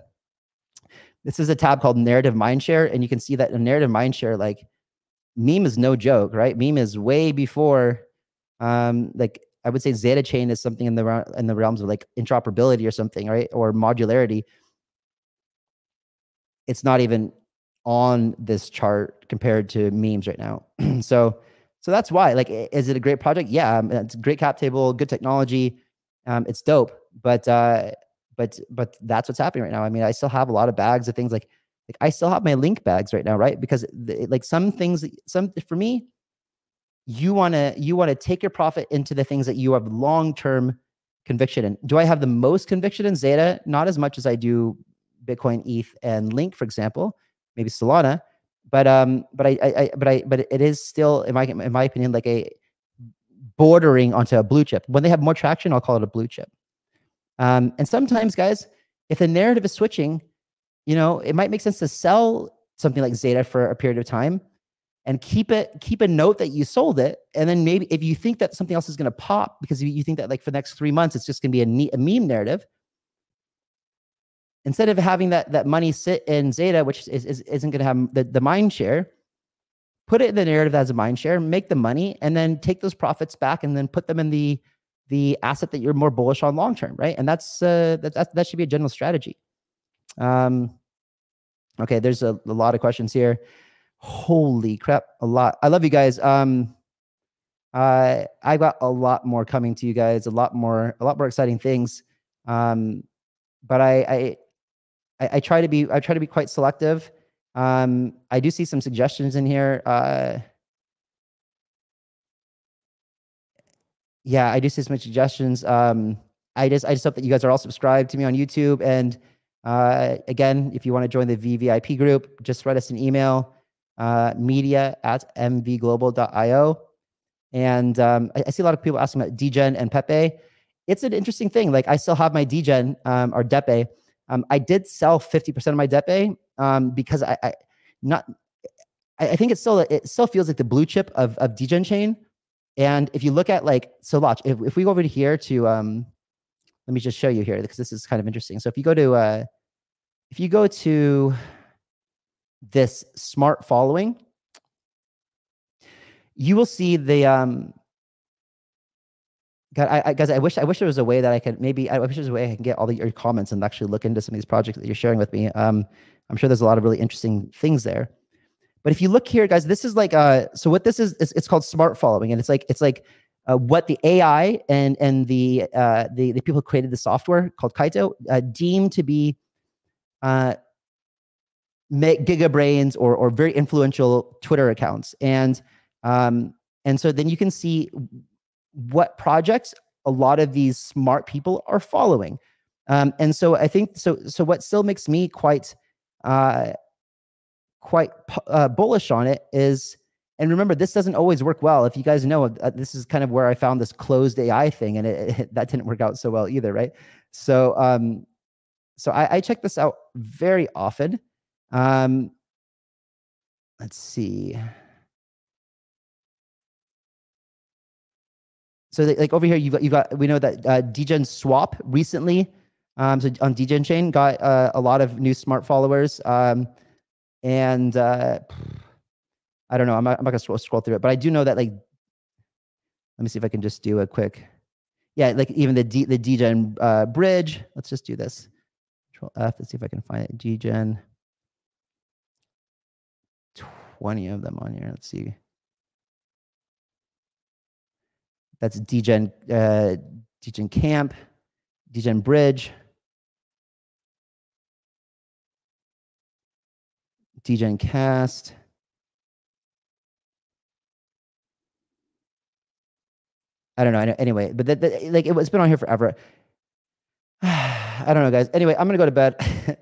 this is a tab called Narrative Mindshare, and you can see that in Narrative Mindshare, like meme is no joke, right? Meme is way before, um, like I would say Zeta Chain is something in the in the realms of like interoperability or something, right? Or modularity. It's not even on this chart compared to memes right now. *clears throat* so so that's why. Like, is it a great project? Yeah, um, it's a great cap table, good technology. Um, it's dope, but uh, but but that's what's happening right now. I mean, I still have a lot of bags of things like like I still have my link bags right now, right? Because the, like some things, some for me, you want to you want to take your profit into the things that you have long term conviction in. Do I have the most conviction in Zeta? Not as much as I do Bitcoin, ETH, and Link, for example maybe Solana. But um, but I, I, I but I, but it is still, in my in my opinion, like a bordering onto a blue chip. When they have more traction, I'll call it a blue chip. Um, and sometimes, guys, if the narrative is switching, you know, it might make sense to sell something like Zeta for a period of time and keep it keep a note that you sold it and then maybe if you think that something else is going to pop because you think that like for the next three months it's just going to be a, neat, a meme narrative instead of having that that money sit in Zeta, which is, is isn't going to have the, the mind share, put it in the narrative as a mind share, make the money, and then take those profits back and then put them in the the asset that you're more bullish on long term, right? And that's uh, that, that that should be a general strategy. Um, okay, there's a, a lot of questions here. Holy crap, a lot. I love you guys. Um, uh, I got a lot more coming to you guys, a lot more, a lot more exciting things. Um, but I, I I, I, try to be I try to be quite selective. Um, I do see some suggestions in here. Uh, yeah, I do see some suggestions. Um, I just I just hope that you guys are all subscribed to me on YouTube. And uh, again, if you want to join the VVIP group, just write us an email, uh, media at mvglobal.io. And um, I, I, see a lot of people asking about Degen and Pepe. It's an interesting thing. Like I still have my Degen um, or Depe um, I did sell 50% of my Depe um, because I, I not I, I think it still it still feels like the blue chip of of Degen chain. And if you look at like so watch, if, if we go over to here to um let me just show you here because this is kind of interesting. So if you go to uh if you go to this smart following, you will see the um God, I, I, guys, I wish I wish there was a way that I could maybe I wish there was a way I can get all the, your comments and actually look into some of these projects that you're sharing with me. Um, I'm sure there's a lot of really interesting things there. But if you look here, guys, this is like uh, so what this is, it's called smart following, and it's like it's like uh, what the AI and and the uh, the the people who created the software called Kaito uh, deem to be uh, gigabrains or or very influential Twitter accounts, and um, and so then you can see what projects a lot of these smart people are following. Um, and so I think so. So what still makes me quite uh, quite uh, bullish on it is, and remember, this doesn't always work well. If you guys know, uh, this is kind of where I found this closed AI thing, and it, it, that didn't work out so well either, right? So, um, so I, I check this out very often. Um, let's see. So like over here, you got you've got we know that uh, Degen Swap recently, um, so on Degen chain got uh, a lot of new smart followers, um, and uh, I don't know. I'm not, I'm not gonna scroll, scroll through it, but I do know that like, let me see if I can just do a quick, yeah, like even the D, the Degen uh, bridge. Let's just do this. Control F. Let's see if I can find it. DGen. 20 of them on here. Let's see. That's Degen, uh, Camp, Degen Bridge, Degen Cast. I don't know. I know Anyway, but that, that, like it, has been on here forever. *sighs* I don't know, guys. Anyway, I'm gonna go to bed. *laughs*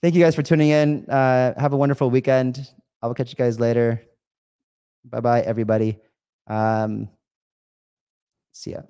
Thank you guys for tuning in. Uh, have a wonderful weekend. I will catch you guys later. Bye bye, everybody. Um, see ya.